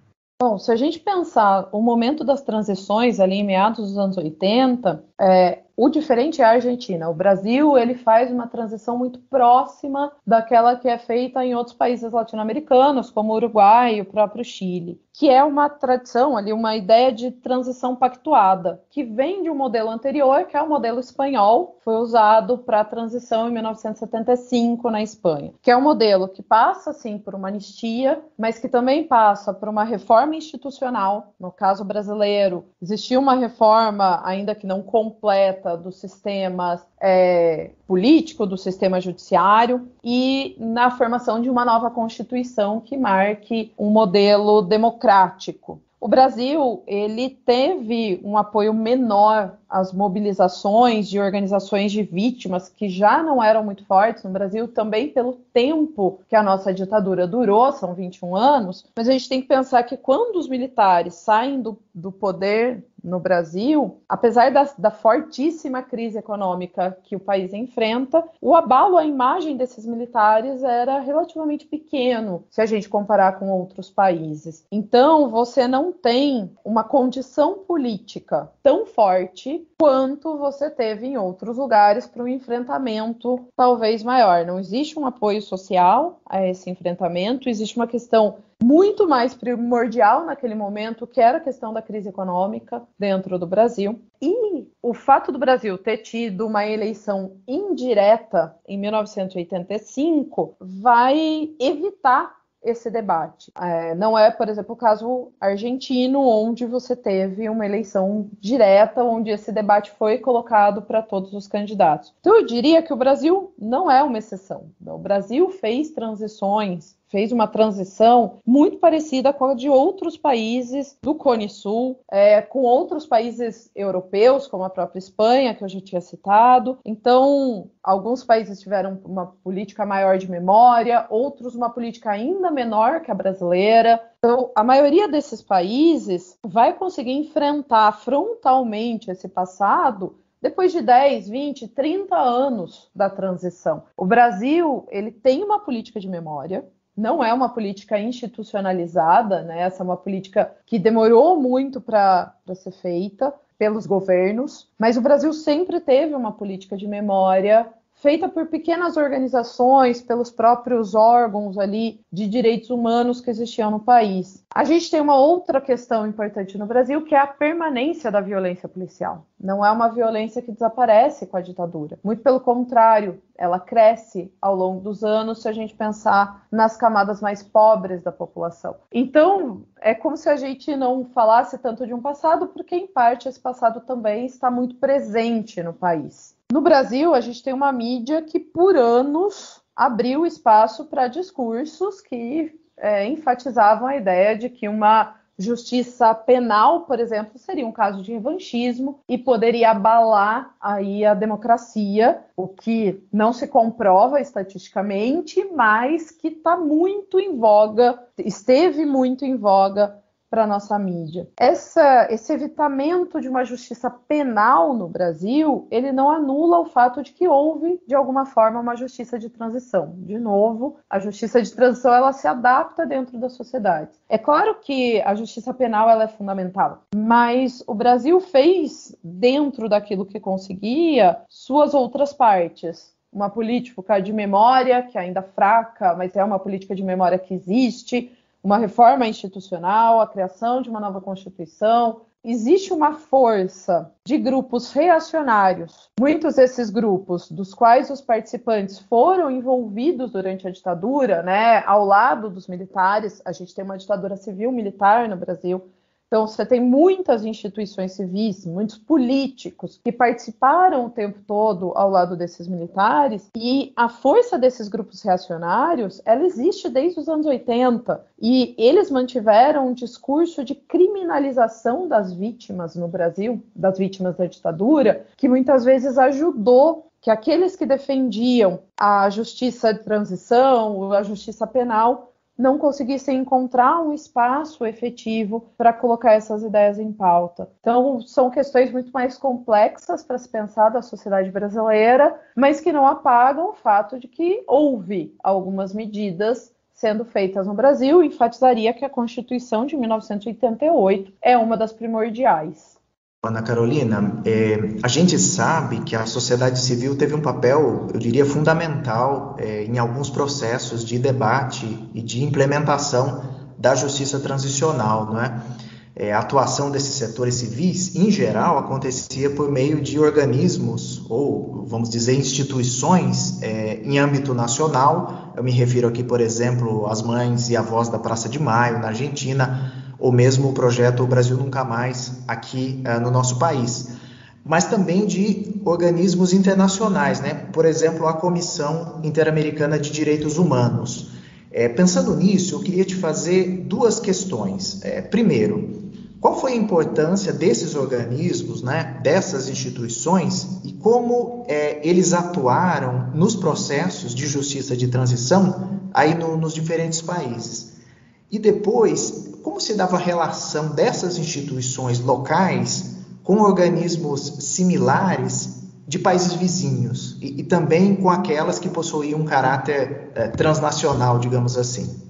Bom, se a gente pensar o momento das transições ali em meados dos anos 80, é, o diferente é a Argentina. O Brasil ele faz uma transição muito próxima daquela que é feita em outros países latino-americanos, como o Uruguai e o próprio Chile, que é uma tradição ali, uma ideia de transição pactuada, que vem de um modelo anterior, que é o modelo espanhol, foi usado para a transição em 1975 na Espanha, que é um modelo que passa sim por uma anistia, mas que também passa por uma reforma institucional. No caso brasileiro, existiu uma reforma ainda que não completa do sistema é, político, do sistema judiciário e na formação de uma nova constituição que marque um modelo democrático. O Brasil ele teve um apoio menor as mobilizações de organizações de vítimas que já não eram muito fortes no Brasil, também pelo tempo que a nossa ditadura durou, são 21 anos, mas a gente tem que pensar que quando os militares saem do, do poder no Brasil, apesar da, da, fortíssima crise econômica que o país enfrenta, o abalo à imagem desses militares era relativamente pequeno se a gente comparar com outros países. Então, você não tem uma condição política tão forte quanto você teve em outros lugares para um enfrentamento talvez maior. Não existe um apoio social a esse enfrentamento, existe uma questão muito mais primordial naquele momento, que era a questão da crise econômica dentro do Brasil. E o fato do Brasil ter tido uma eleição indireta em 1985 vai evitar esse debate. É, não é, por exemplo, o caso argentino, onde você teve uma eleição direta, onde esse debate foi colocado para todos os candidatos. Então, eu diria que o Brasil não é uma exceção. O Brasil fez transições fez uma transição muito parecida com a de outros países do Cone Sul, é, com outros países europeus, como a própria Espanha, que eu já tinha citado. Então, alguns países tiveram uma política maior de memória, outros uma política ainda menor que a brasileira. Então, a maioria desses países vai conseguir enfrentar frontalmente esse passado depois de 10, 20, 30 anos da transição. O Brasil, ele tem uma política de memória, não é uma política institucionalizada, né? Essa é uma política que demorou muito para ser feita pelos governos, mas o Brasil sempre teve uma política de memória feita por pequenas organizações, pelos próprios órgãos ali de direitos humanos que existiam no país. A gente tem uma outra questão importante no Brasil, que é a permanência da violência policial. Não é uma violência que desaparece com a ditadura. Muito pelo contrário, ela cresce ao longo dos anos se a gente pensar nas camadas mais pobres da população. Então, é como se a gente não falasse tanto de um passado, porque em parte esse passado também está muito presente no país. No Brasil, a gente tem uma mídia que, por anos, abriu espaço para discursos que é, enfatizavam a ideia de que uma justiça penal, por exemplo, seria um caso de revanchismo e poderia abalar aí a democracia, o que não se comprova estatisticamente, mas que está muito em voga, esteve muito em voga para a nossa mídia. Essa, esse evitamento de uma justiça penal no Brasil, ele não anula o fato de que houve, de alguma forma, uma justiça de transição. De novo, a justiça de transição ela se adapta dentro da sociedade. É claro que a justiça penal ela é fundamental, mas o Brasil fez, dentro daquilo que conseguia, suas outras partes uma política de memória que é ainda fraca, mas é uma política de memória que existe, uma reforma institucional, a criação de uma nova Constituição. Existe uma força de grupos reacionários, muitos desses grupos, dos quais os participantes foram envolvidos durante a ditadura, né, ao lado dos militares. A gente tem uma ditadura civil militar no Brasil, então, você tem muitas instituições civis, muitos políticos que participaram o tempo todo ao lado desses militares, e a força desses grupos reacionários, ela existe desde os anos 80, e eles mantiveram um discurso de criminalização das vítimas no Brasil, das vítimas da ditadura, que muitas vezes ajudou que aqueles que defendiam a justiça de transição, a justiça penal, não conseguissem encontrar um espaço efetivo para colocar essas ideias em pauta. Então, são questões muito mais complexas para se pensar da sociedade brasileira, mas que não apagam o fato de que houve algumas medidas sendo feitas no Brasil, enfatizaria que a Constituição de 1988 é uma das primordiais. Ana Carolina, é, a gente sabe que a sociedade civil teve um papel, eu diria, fundamental é, em alguns processos de debate e de implementação da justiça transicional, não é? é? a atuação desses setores civis, em geral, acontecia por meio de organismos ou, vamos dizer, instituições é, em âmbito nacional. Eu me refiro aqui, por exemplo, às mães e avós da Praça de Maio, na Argentina, ou mesmo o projeto O Brasil Nunca Mais aqui uh, no nosso país, mas também de organismos internacionais, né? por exemplo, a Comissão Interamericana de Direitos Humanos. É, pensando nisso, eu queria te fazer duas questões. É, primeiro, qual foi a importância desses organismos, né, dessas instituições e como é, eles atuaram nos processos de justiça de transição aí no, nos diferentes países? E depois, como se dava a relação dessas instituições locais com organismos similares de países vizinhos e, e também com aquelas que possuíam um caráter é, transnacional, digamos assim?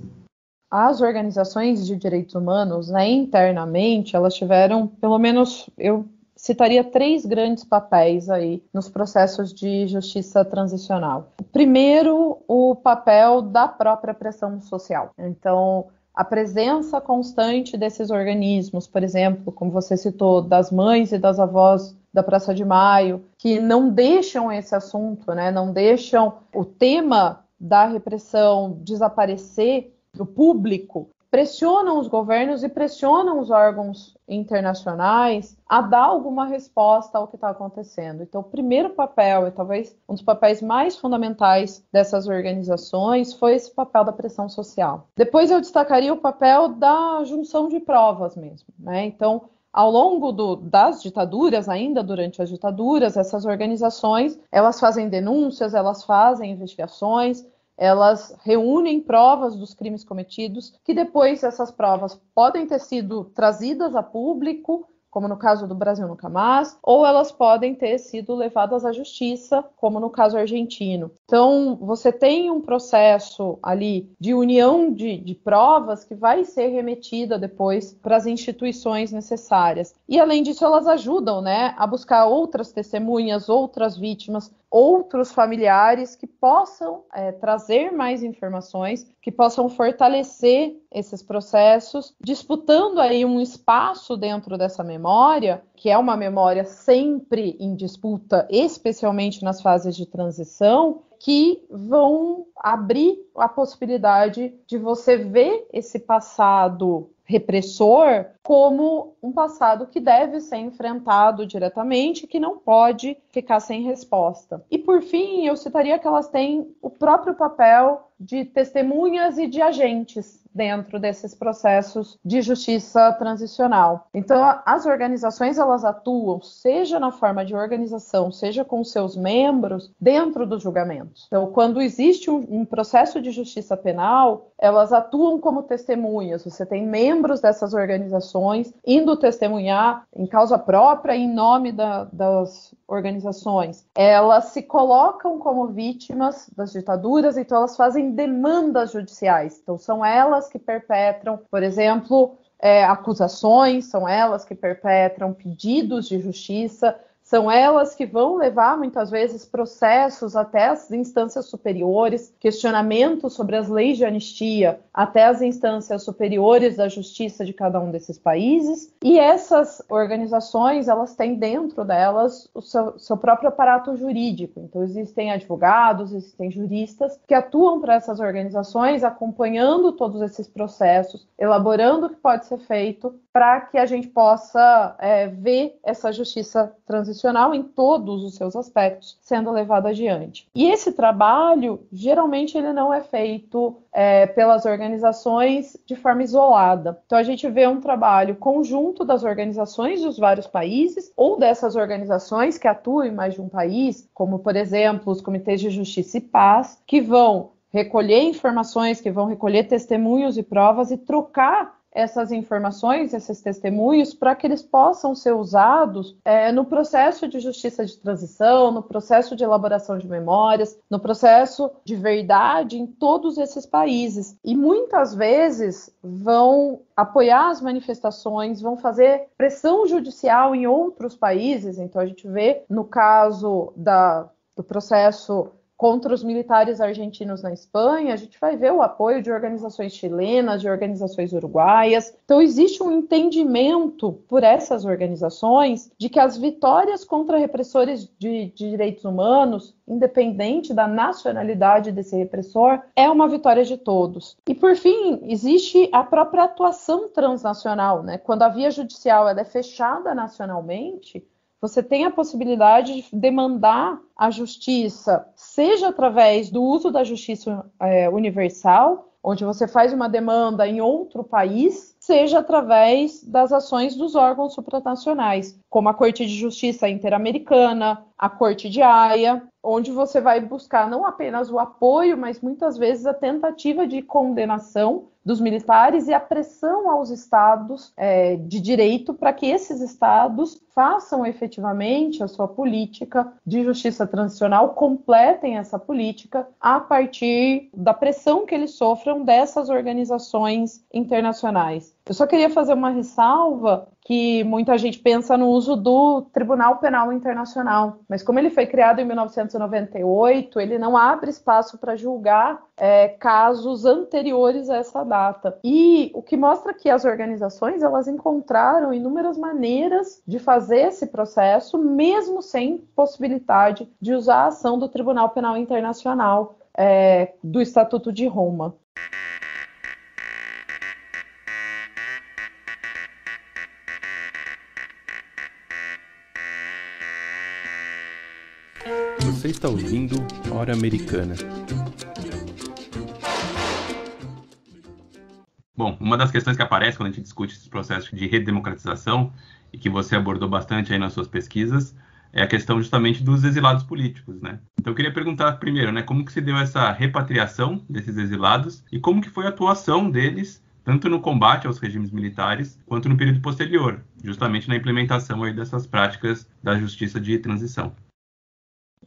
as organizações de direitos humanos, né, internamente, elas tiveram, pelo menos, eu citaria três grandes papéis aí nos processos de justiça transicional. Primeiro, o papel da própria pressão social. Então, a presença constante desses organismos, por exemplo, como você citou, das mães e das avós da Praça de Maio, que não deixam esse assunto, né, não deixam o tema da repressão desaparecer do público, pressionam os governos e pressionam os órgãos internacionais a dar alguma resposta ao que está acontecendo. Então, o primeiro papel, e talvez um dos papéis mais fundamentais dessas organizações, foi esse papel da pressão social. Depois eu destacaria o papel da junção de provas mesmo. Né? Então, ao longo do, das ditaduras, ainda durante as ditaduras, essas organizações elas fazem denúncias, elas fazem investigações, elas reúnem provas dos crimes cometidos, que depois essas provas podem ter sido trazidas a público, como no caso do Brasil no Camas, ou elas podem ter sido levadas à justiça, como no caso argentino. Então, você tem um processo ali de união de, de provas que vai ser remetida depois para as instituições necessárias. E, além disso, elas ajudam né, a buscar outras testemunhas, outras vítimas, outros familiares que possam é, trazer mais informações, que possam fortalecer esses processos, disputando aí um espaço dentro dessa memória, que é uma memória sempre em disputa, especialmente nas fases de transição, que vão abrir a possibilidade de você ver esse passado repressor como um passado que deve ser enfrentado diretamente, que não pode ficar sem resposta. E por fim, eu citaria que elas têm o próprio papel de testemunhas e de agentes dentro desses processos de justiça transicional. Então, as organizações elas atuam seja na forma de organização, seja com seus membros dentro dos julgamentos. Então, quando existe um, um processo de justiça penal, elas atuam como testemunhas. Você tem membros dessas organizações indo testemunhar em causa própria em nome da, das organizações. Elas se colocam como vítimas das ditaduras, então elas fazem demandas judiciais. Então, são elas que perpetram, por exemplo, é, acusações, são elas que perpetram pedidos de justiça, são elas que vão levar muitas vezes processos até as instâncias superiores, questionamentos sobre as leis de anistia até as instâncias superiores da justiça de cada um desses países. E essas organizações, elas têm dentro delas o seu, seu próprio aparato jurídico. Então existem advogados, existem juristas que atuam para essas organizações, acompanhando todos esses processos, elaborando o que pode ser feito para que a gente possa é, ver essa justiça transicional em todos os seus aspectos sendo levada adiante. E esse trabalho, geralmente, ele não é feito é, pelas organizações de forma isolada. Então, a gente vê um trabalho conjunto das organizações dos vários países ou dessas organizações que atuam em mais de um país, como, por exemplo, os comitês de justiça e paz, que vão recolher informações, que vão recolher testemunhos e provas e trocar essas informações, esses testemunhos, para que eles possam ser usados é, no processo de justiça de transição, no processo de elaboração de memórias, no processo de verdade em todos esses países. E muitas vezes vão apoiar as manifestações, vão fazer pressão judicial em outros países. Então, a gente vê no caso da, do processo contra os militares argentinos na Espanha, a gente vai ver o apoio de organizações chilenas, de organizações uruguaias. Então, existe um entendimento por essas organizações de que as vitórias contra repressores de, de direitos humanos, independente da nacionalidade desse repressor, é uma vitória de todos. E, por fim, existe a própria atuação transnacional. Né? Quando a via judicial é fechada nacionalmente, você tem a possibilidade de demandar a justiça, seja através do uso da justiça é, universal, onde você faz uma demanda em outro país, seja através das ações dos órgãos supranacionais, como a Corte de Justiça Interamericana, a Corte de Haia, onde você vai buscar não apenas o apoio, mas muitas vezes a tentativa de condenação dos militares e a pressão aos estados é, de direito para que esses estados façam efetivamente a sua política de justiça transicional, completem essa política a partir da pressão que eles sofram dessas organizações internacionais. Eu só queria fazer uma ressalva que muita gente pensa no uso do Tribunal Penal Internacional, mas como ele foi criado em 1998, ele não abre espaço para julgar é, casos anteriores a essa data. E o que mostra que as organizações elas encontraram inúmeras maneiras de fazer esse processo, mesmo sem possibilidade de usar a ação do Tribunal Penal Internacional é, do Estatuto de Roma. Você está ouvindo Hora Americana. Bom, uma das questões que aparece quando a gente discute esse processo de redemocratização e que você abordou bastante aí nas suas pesquisas é a questão justamente dos exilados políticos, né? Então eu queria perguntar primeiro, né, como que se deu essa repatriação desses exilados e como que foi a atuação deles tanto no combate aos regimes militares quanto no período posterior, justamente na implementação aí dessas práticas da justiça de transição.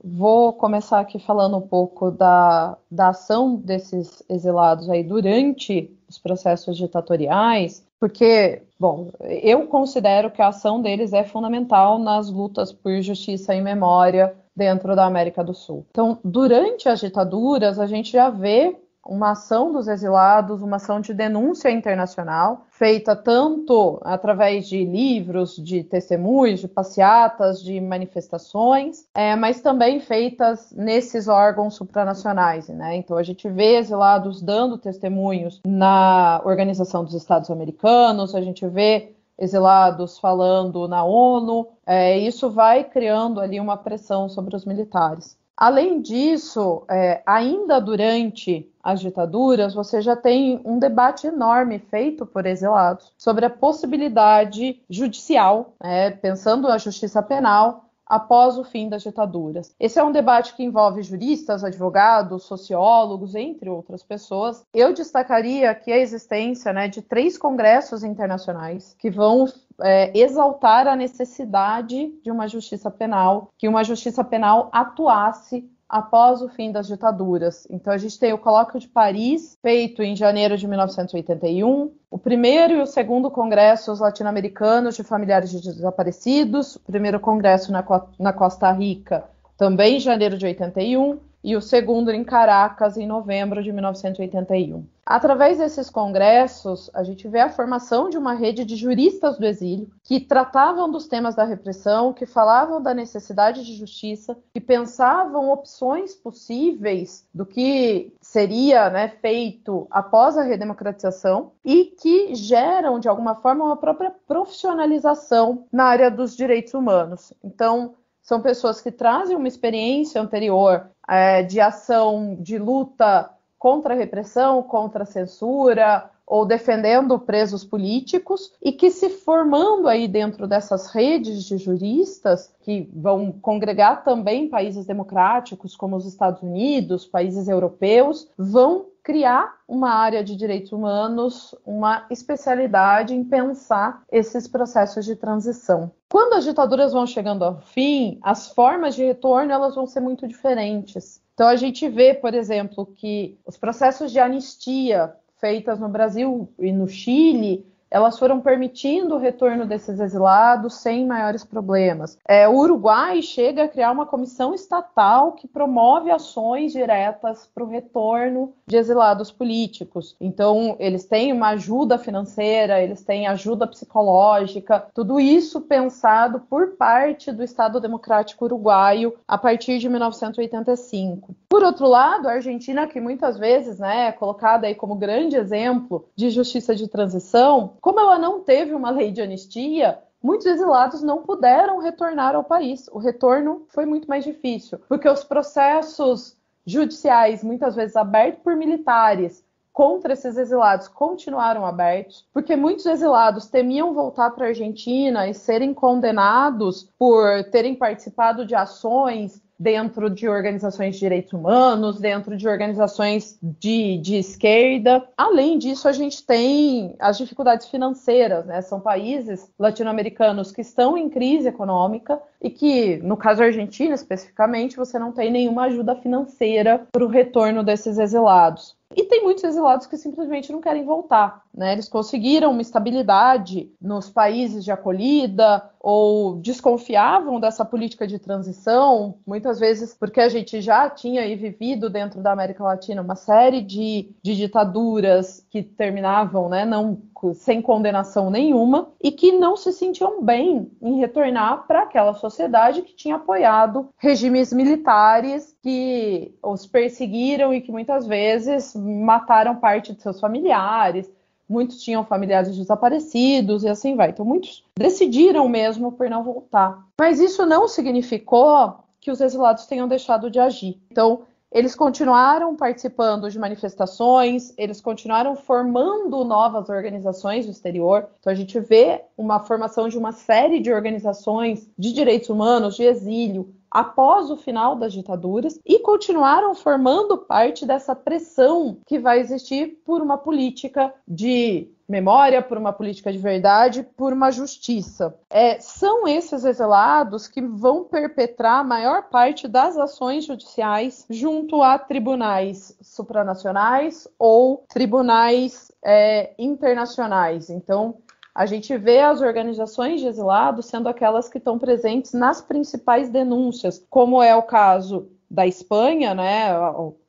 Vou começar aqui falando um pouco da, da ação desses exilados aí durante os processos ditatoriais, porque, bom, eu considero que a ação deles é fundamental nas lutas por justiça e memória dentro da América do Sul. Então, durante as ditaduras, a gente já vê uma ação dos exilados, uma ação de denúncia internacional, feita tanto através de livros, de testemunhos, de passeatas, de manifestações, é, mas também feitas nesses órgãos supranacionais. Né? Então a gente vê exilados dando testemunhos na Organização dos Estados Americanos, a gente vê exilados falando na ONU, é, isso vai criando ali uma pressão sobre os militares. Além disso, é, ainda durante as ditaduras, você já tem um debate enorme feito por exilados sobre a possibilidade judicial, né, pensando na justiça penal, após o fim das ditaduras. Esse é um debate que envolve juristas, advogados, sociólogos, entre outras pessoas. Eu destacaria aqui a existência né, de três congressos internacionais que vão é, exaltar a necessidade de uma justiça penal, que uma justiça penal atuasse após o fim das ditaduras. Então, a gente tem o Colóquio de Paris, feito em janeiro de 1981, o primeiro e o segundo congressos latino-americanos de familiares de desaparecidos, o primeiro congresso na, na Costa Rica, também em janeiro de 81, e o segundo em Caracas, em novembro de 1981. Através desses congressos, a gente vê a formação de uma rede de juristas do exílio que tratavam dos temas da repressão, que falavam da necessidade de justiça, que pensavam opções possíveis do que seria né, feito após a redemocratização e que geram, de alguma forma, uma própria profissionalização na área dos direitos humanos. Então, são pessoas que trazem uma experiência anterior é, de ação, de luta contra a repressão, contra a censura, ou defendendo presos políticos, e que se formando aí dentro dessas redes de juristas, que vão congregar também países democráticos, como os Estados Unidos, países europeus, vão criar uma área de direitos humanos, uma especialidade em pensar esses processos de transição. Quando as ditaduras vão chegando ao fim, as formas de retorno elas vão ser muito diferentes. Então a gente vê, por exemplo, que os processos de anistia feitas no Brasil e no Chile elas foram permitindo o retorno desses exilados sem maiores problemas. É, o Uruguai chega a criar uma comissão estatal que promove ações diretas para o retorno de exilados políticos. Então, eles têm uma ajuda financeira, eles têm ajuda psicológica, tudo isso pensado por parte do Estado Democrático Uruguaio a partir de 1985. Por outro lado, a Argentina, que muitas vezes né, é colocada aí como grande exemplo de justiça de transição, como ela não teve uma lei de anistia, muitos exilados não puderam retornar ao país. O retorno foi muito mais difícil, porque os processos judiciais, muitas vezes abertos por militares, contra esses exilados continuaram abertos, porque muitos exilados temiam voltar para a Argentina e serem condenados por terem participado de ações dentro de organizações de direitos humanos, dentro de organizações de, de esquerda. Além disso, a gente tem as dificuldades financeiras, né? São países latino-americanos que estão em crise econômica e que, no caso argentino especificamente, você não tem nenhuma ajuda financeira para o retorno desses exilados. E tem muitos exilados que simplesmente não querem voltar. Né? Eles conseguiram uma estabilidade nos países de acolhida ou desconfiavam dessa política de transição, muitas vezes porque a gente já tinha vivido dentro da América Latina uma série de, de ditaduras que terminavam né, não, sem condenação nenhuma e que não se sentiam bem em retornar para aquela sociedade que tinha apoiado regimes militares que os perseguiram e que muitas vezes mataram parte de seus familiares, muitos tinham familiares desaparecidos e assim vai. Então, muitos decidiram mesmo por não voltar. Mas isso não significou que os exilados tenham deixado de agir. Então, eles continuaram participando de manifestações, eles continuaram formando novas organizações no exterior. Então, a gente vê uma formação de uma série de organizações de direitos humanos, de exílio, após o final das ditaduras e continuaram formando parte dessa pressão que vai existir por uma política de memória, por uma política de verdade, por uma justiça. É, são esses exilados que vão perpetrar a maior parte das ações judiciais junto a tribunais supranacionais ou tribunais é, internacionais. Então, a gente vê as organizações de exilados sendo aquelas que estão presentes nas principais denúncias, como é o caso da Espanha, né,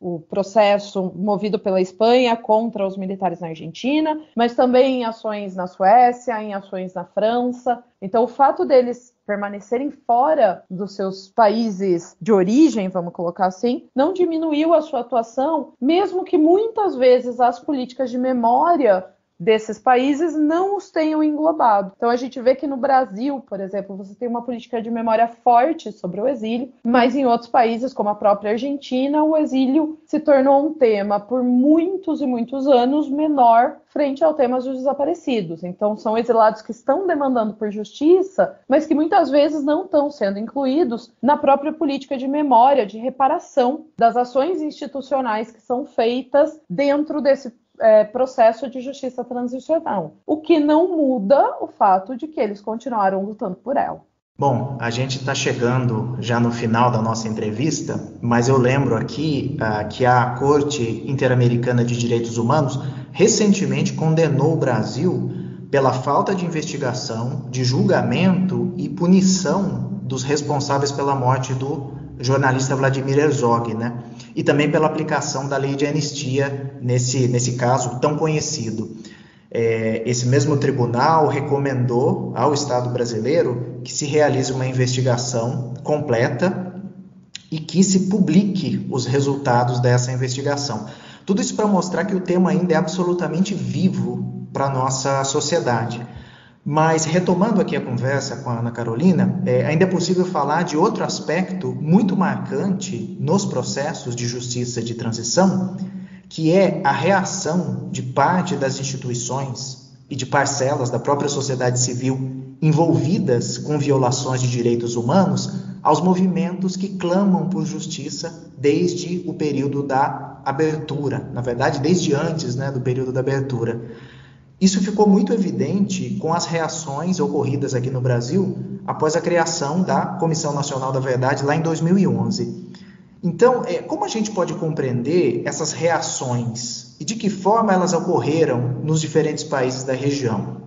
o, processo movido pela Espanha contra os militares na Argentina, mas também em ações na Suécia, em ações na França. Então, o fato deles permanecerem fora dos seus países de origem, vamos colocar assim, não diminuiu a sua atuação, mesmo que muitas vezes as políticas de memória desses países não os tenham englobado. Então a gente vê que no Brasil, por exemplo, você tem uma política de memória forte sobre o exílio, mas em outros países, como a própria Argentina, o exílio se tornou um tema por muitos e muitos anos menor frente ao tema dos desaparecidos. Então são exilados que estão demandando por justiça, mas que muitas vezes não estão sendo incluídos na própria política de memória, de reparação das ações institucionais que são feitas dentro desse é, processo de justiça transicional, o que não muda o fato de que eles continuaram lutando por ela. Bom, a gente está chegando já no final da nossa entrevista, mas eu lembro aqui uh, que a Corte Interamericana de Direitos Humanos recentemente condenou o Brasil pela falta de investigação, de julgamento e punição dos responsáveis pela morte do jornalista Vladimir Herzog, né? E também pela aplicação da lei de anistia nesse, nesse caso tão conhecido. É, esse mesmo tribunal recomendou ao Estado brasileiro que se realize uma investigação completa e que se publique os resultados dessa investigação. Tudo isso para mostrar que o tema ainda é absolutamente vivo para a nossa sociedade. Mas retomando aqui a conversa com a Ana Carolina, é, ainda é possível falar de outro aspecto muito marcante nos processos de justiça de transição, que é a reação de parte das instituições e de parcelas da própria sociedade civil envolvidas com violações de direitos humanos aos movimentos que clamam por justiça desde o período da abertura, na verdade, desde antes né, do período da abertura. Isso ficou muito evidente com as reações ocorridas aqui no Brasil após a criação da Comissão Nacional da Verdade lá em 2011. Então, é, como a gente pode compreender essas reações e de que forma elas ocorreram nos diferentes países da região?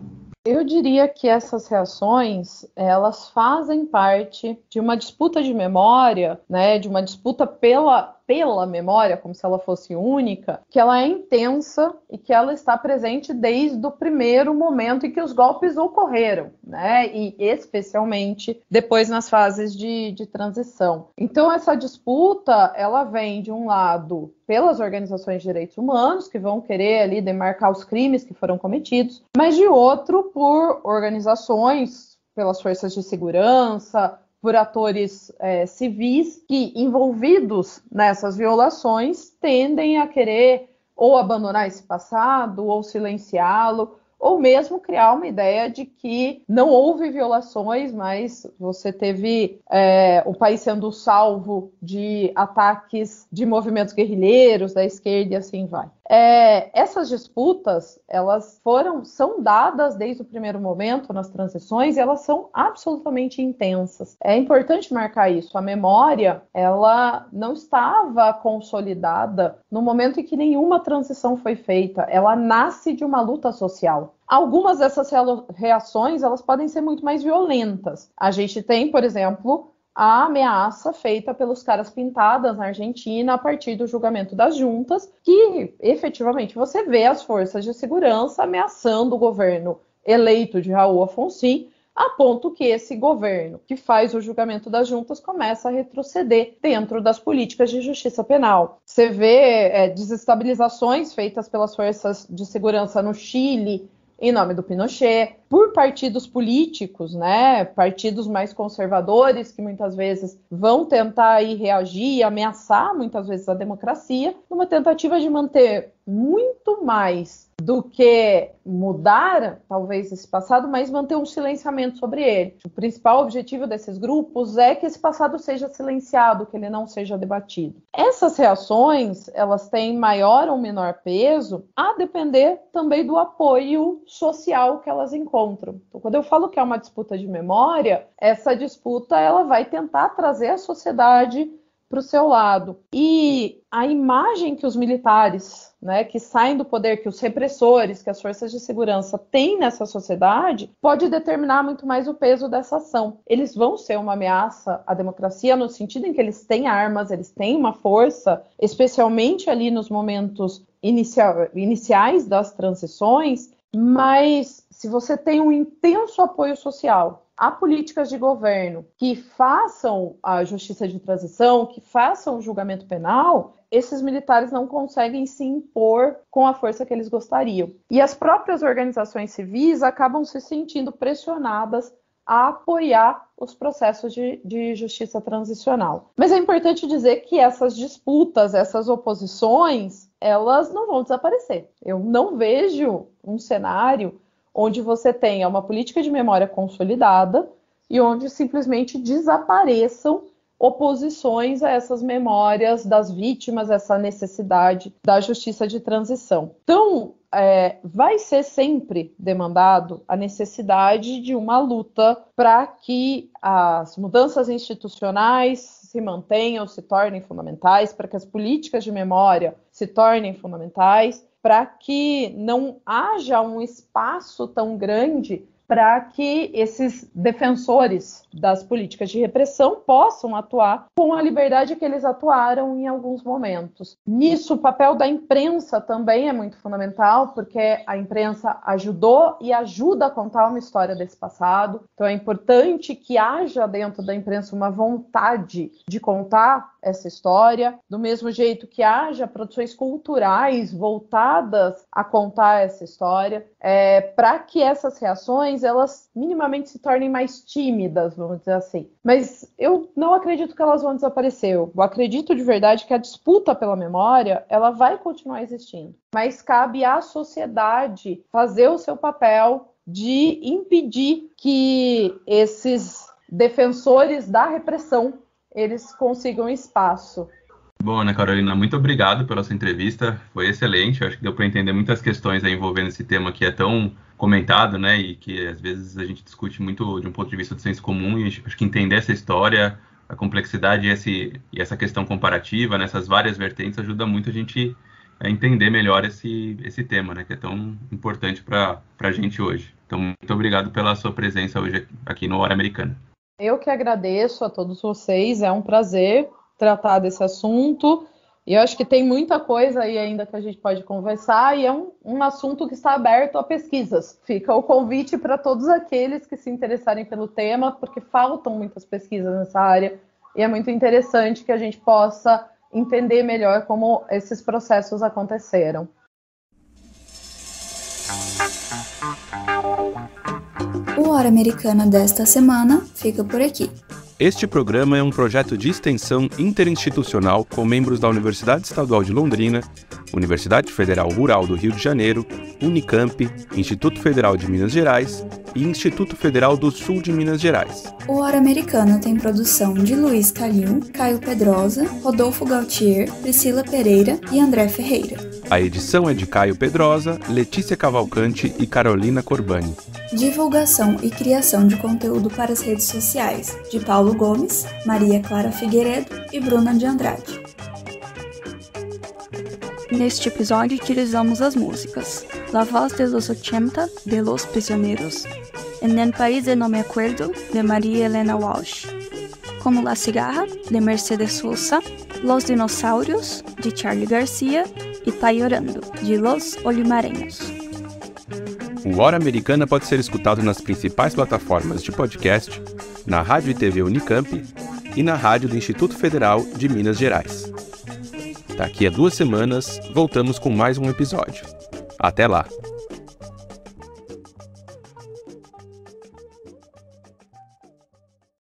Eu diria que essas reações, elas fazem parte de uma disputa de memória, né, de uma disputa pela pela memória, como se ela fosse única, que ela é intensa e que ela está presente desde o primeiro momento em que os golpes ocorreram, né? E especialmente depois nas fases de, de transição. Então essa disputa ela vem de um lado pelas organizações de direitos humanos que vão querer ali demarcar os crimes que foram cometidos, mas de outro por organizações pelas forças de segurança, por atores é, civis que, envolvidos nessas violações, tendem a querer ou abandonar esse passado, ou silenciá-lo, ou mesmo criar uma ideia de que não houve violações, mas você teve é, o país sendo salvo de ataques de movimentos guerrilheiros da esquerda e assim vai. É, essas disputas, elas foram, são dadas desde o primeiro momento nas transições e elas são absolutamente intensas. É importante marcar isso. A memória, ela não estava consolidada no momento em que nenhuma transição foi feita. Ela nasce de uma luta social. Algumas dessas reações elas podem ser muito mais violentas. A gente tem, por exemplo, a ameaça feita pelos caras pintadas na Argentina a partir do julgamento das juntas, que efetivamente você vê as forças de segurança ameaçando o governo eleito de Raul Afonso, a ponto que esse governo que faz o julgamento das juntas começa a retroceder dentro das políticas de justiça penal. Você vê é, desestabilizações feitas pelas forças de segurança no Chile, em nome do Pinochet, por partidos políticos, né, partidos mais conservadores que muitas vezes vão tentar aí reagir e ameaçar muitas vezes a democracia, numa tentativa de manter muito mais do que mudar, talvez, esse passado, mas manter um silenciamento sobre ele. O principal objetivo desses grupos é que esse passado seja silenciado, que ele não seja debatido. Essas reações, elas têm maior ou menor peso a depender também do apoio social que elas encontram. Então, quando eu falo que é uma disputa de memória, essa disputa ela vai tentar trazer a sociedade para o seu lado. E a imagem que os militares, né, que saem do poder, que os repressores, que as forças de segurança têm nessa sociedade, pode determinar muito mais o peso dessa ação. Eles vão ser uma ameaça à democracia no sentido em que eles têm armas, eles têm uma força, especialmente ali nos momentos inicia iniciais das transições, mas se você tem um intenso apoio social, a políticas de governo que façam a justiça de transição, que façam o julgamento penal, esses militares não conseguem se impor com a força que eles gostariam. E as próprias organizações civis acabam se sentindo pressionadas a apoiar os processos de, de, justiça transicional. Mas é importante dizer que essas disputas, essas oposições, elas não vão desaparecer. Eu não vejo um cenário onde você tenha uma política de memória consolidada e onde simplesmente desapareçam oposições a essas memórias das vítimas, essa necessidade da justiça de transição. Então, é, vai ser sempre demandado a necessidade de uma luta para que as mudanças institucionais se mantenham, se tornem fundamentais, para que as políticas de memória se tornem fundamentais para que não haja um espaço tão grande para que esses defensores das políticas de repressão possam atuar com a liberdade que eles atuaram em alguns momentos. Nisso, o papel da imprensa também é muito fundamental, porque a imprensa ajudou e ajuda a contar uma história desse passado. Então, é importante que haja dentro da imprensa uma vontade de contar essa história, do mesmo jeito que haja produções culturais voltadas a contar essa história, é, para que essas reações elas minimamente se tornem mais tímidas, vamos dizer assim. Mas eu não acredito que elas vão desaparecer. Eu acredito de verdade que a disputa pela memória ela vai continuar existindo, mas cabe à sociedade fazer o seu papel de impedir que esses defensores da repressão eles consigam espaço. Bom, Ana Carolina, muito obrigado pela sua entrevista. Foi excelente. Eu acho que deu para entender muitas questões envolvendo esse tema que é tão comentado, né? E que às vezes a gente discute muito de um ponto de vista do senso comum. E acho que entender essa história, a complexidade e, esse, e essa questão comparativa nessas várias vertentes ajuda muito a gente a entender melhor esse, esse tema, né? Que é tão importante para a gente hoje. Então, muito obrigado pela sua presença hoje aqui no Hora Americana. Eu que agradeço a todos vocês, é um prazer tratar desse assunto. E eu acho que tem muita coisa aí ainda que a gente pode conversar, e é um, um assunto que está aberto a pesquisas. Fica o convite para todos aqueles que se interessarem pelo tema, porque faltam muitas pesquisas nessa área, e é muito interessante que a gente possa entender melhor como esses processos aconteceram. O Hora Americana desta semana fica por aqui. Este programa é um projeto de extensão interinstitucional com membros da Universidade Estadual de Londrina, Universidade Federal Rural do Rio de Janeiro, Unicamp, Instituto Federal de Minas Gerais e Instituto Federal do Sul de Minas Gerais. O Hora Americana tem produção de Luiz Calil, Caio Pedrosa, Rodolfo Gautier, Priscila Pereira e André Ferreira. A edição é de Caio Pedrosa, Letícia Cavalcante e Carolina Corbani. Divulgação e criação de conteúdo para as redes sociais de Paulo Gomes, Maria Clara Figueiredo e Bruna de Andrade. Neste episódio utilizamos as músicas La Voz de los 80 de Los Prisioneros, En el País de No Me Acuerdo de Maria Helena Walsh, Como La Cigarra de Mercedes Sosa, Los Dinossauros de Charlie Garcia e Tá Llorando de Los Olimareños. O Hora Americana pode ser escutado nas principais plataformas de podcast, na Rádio e TV Unicamp e na Rádio do Instituto Federal de Minas Gerais. Daqui a duas semanas, voltamos com mais um episódio. Até lá!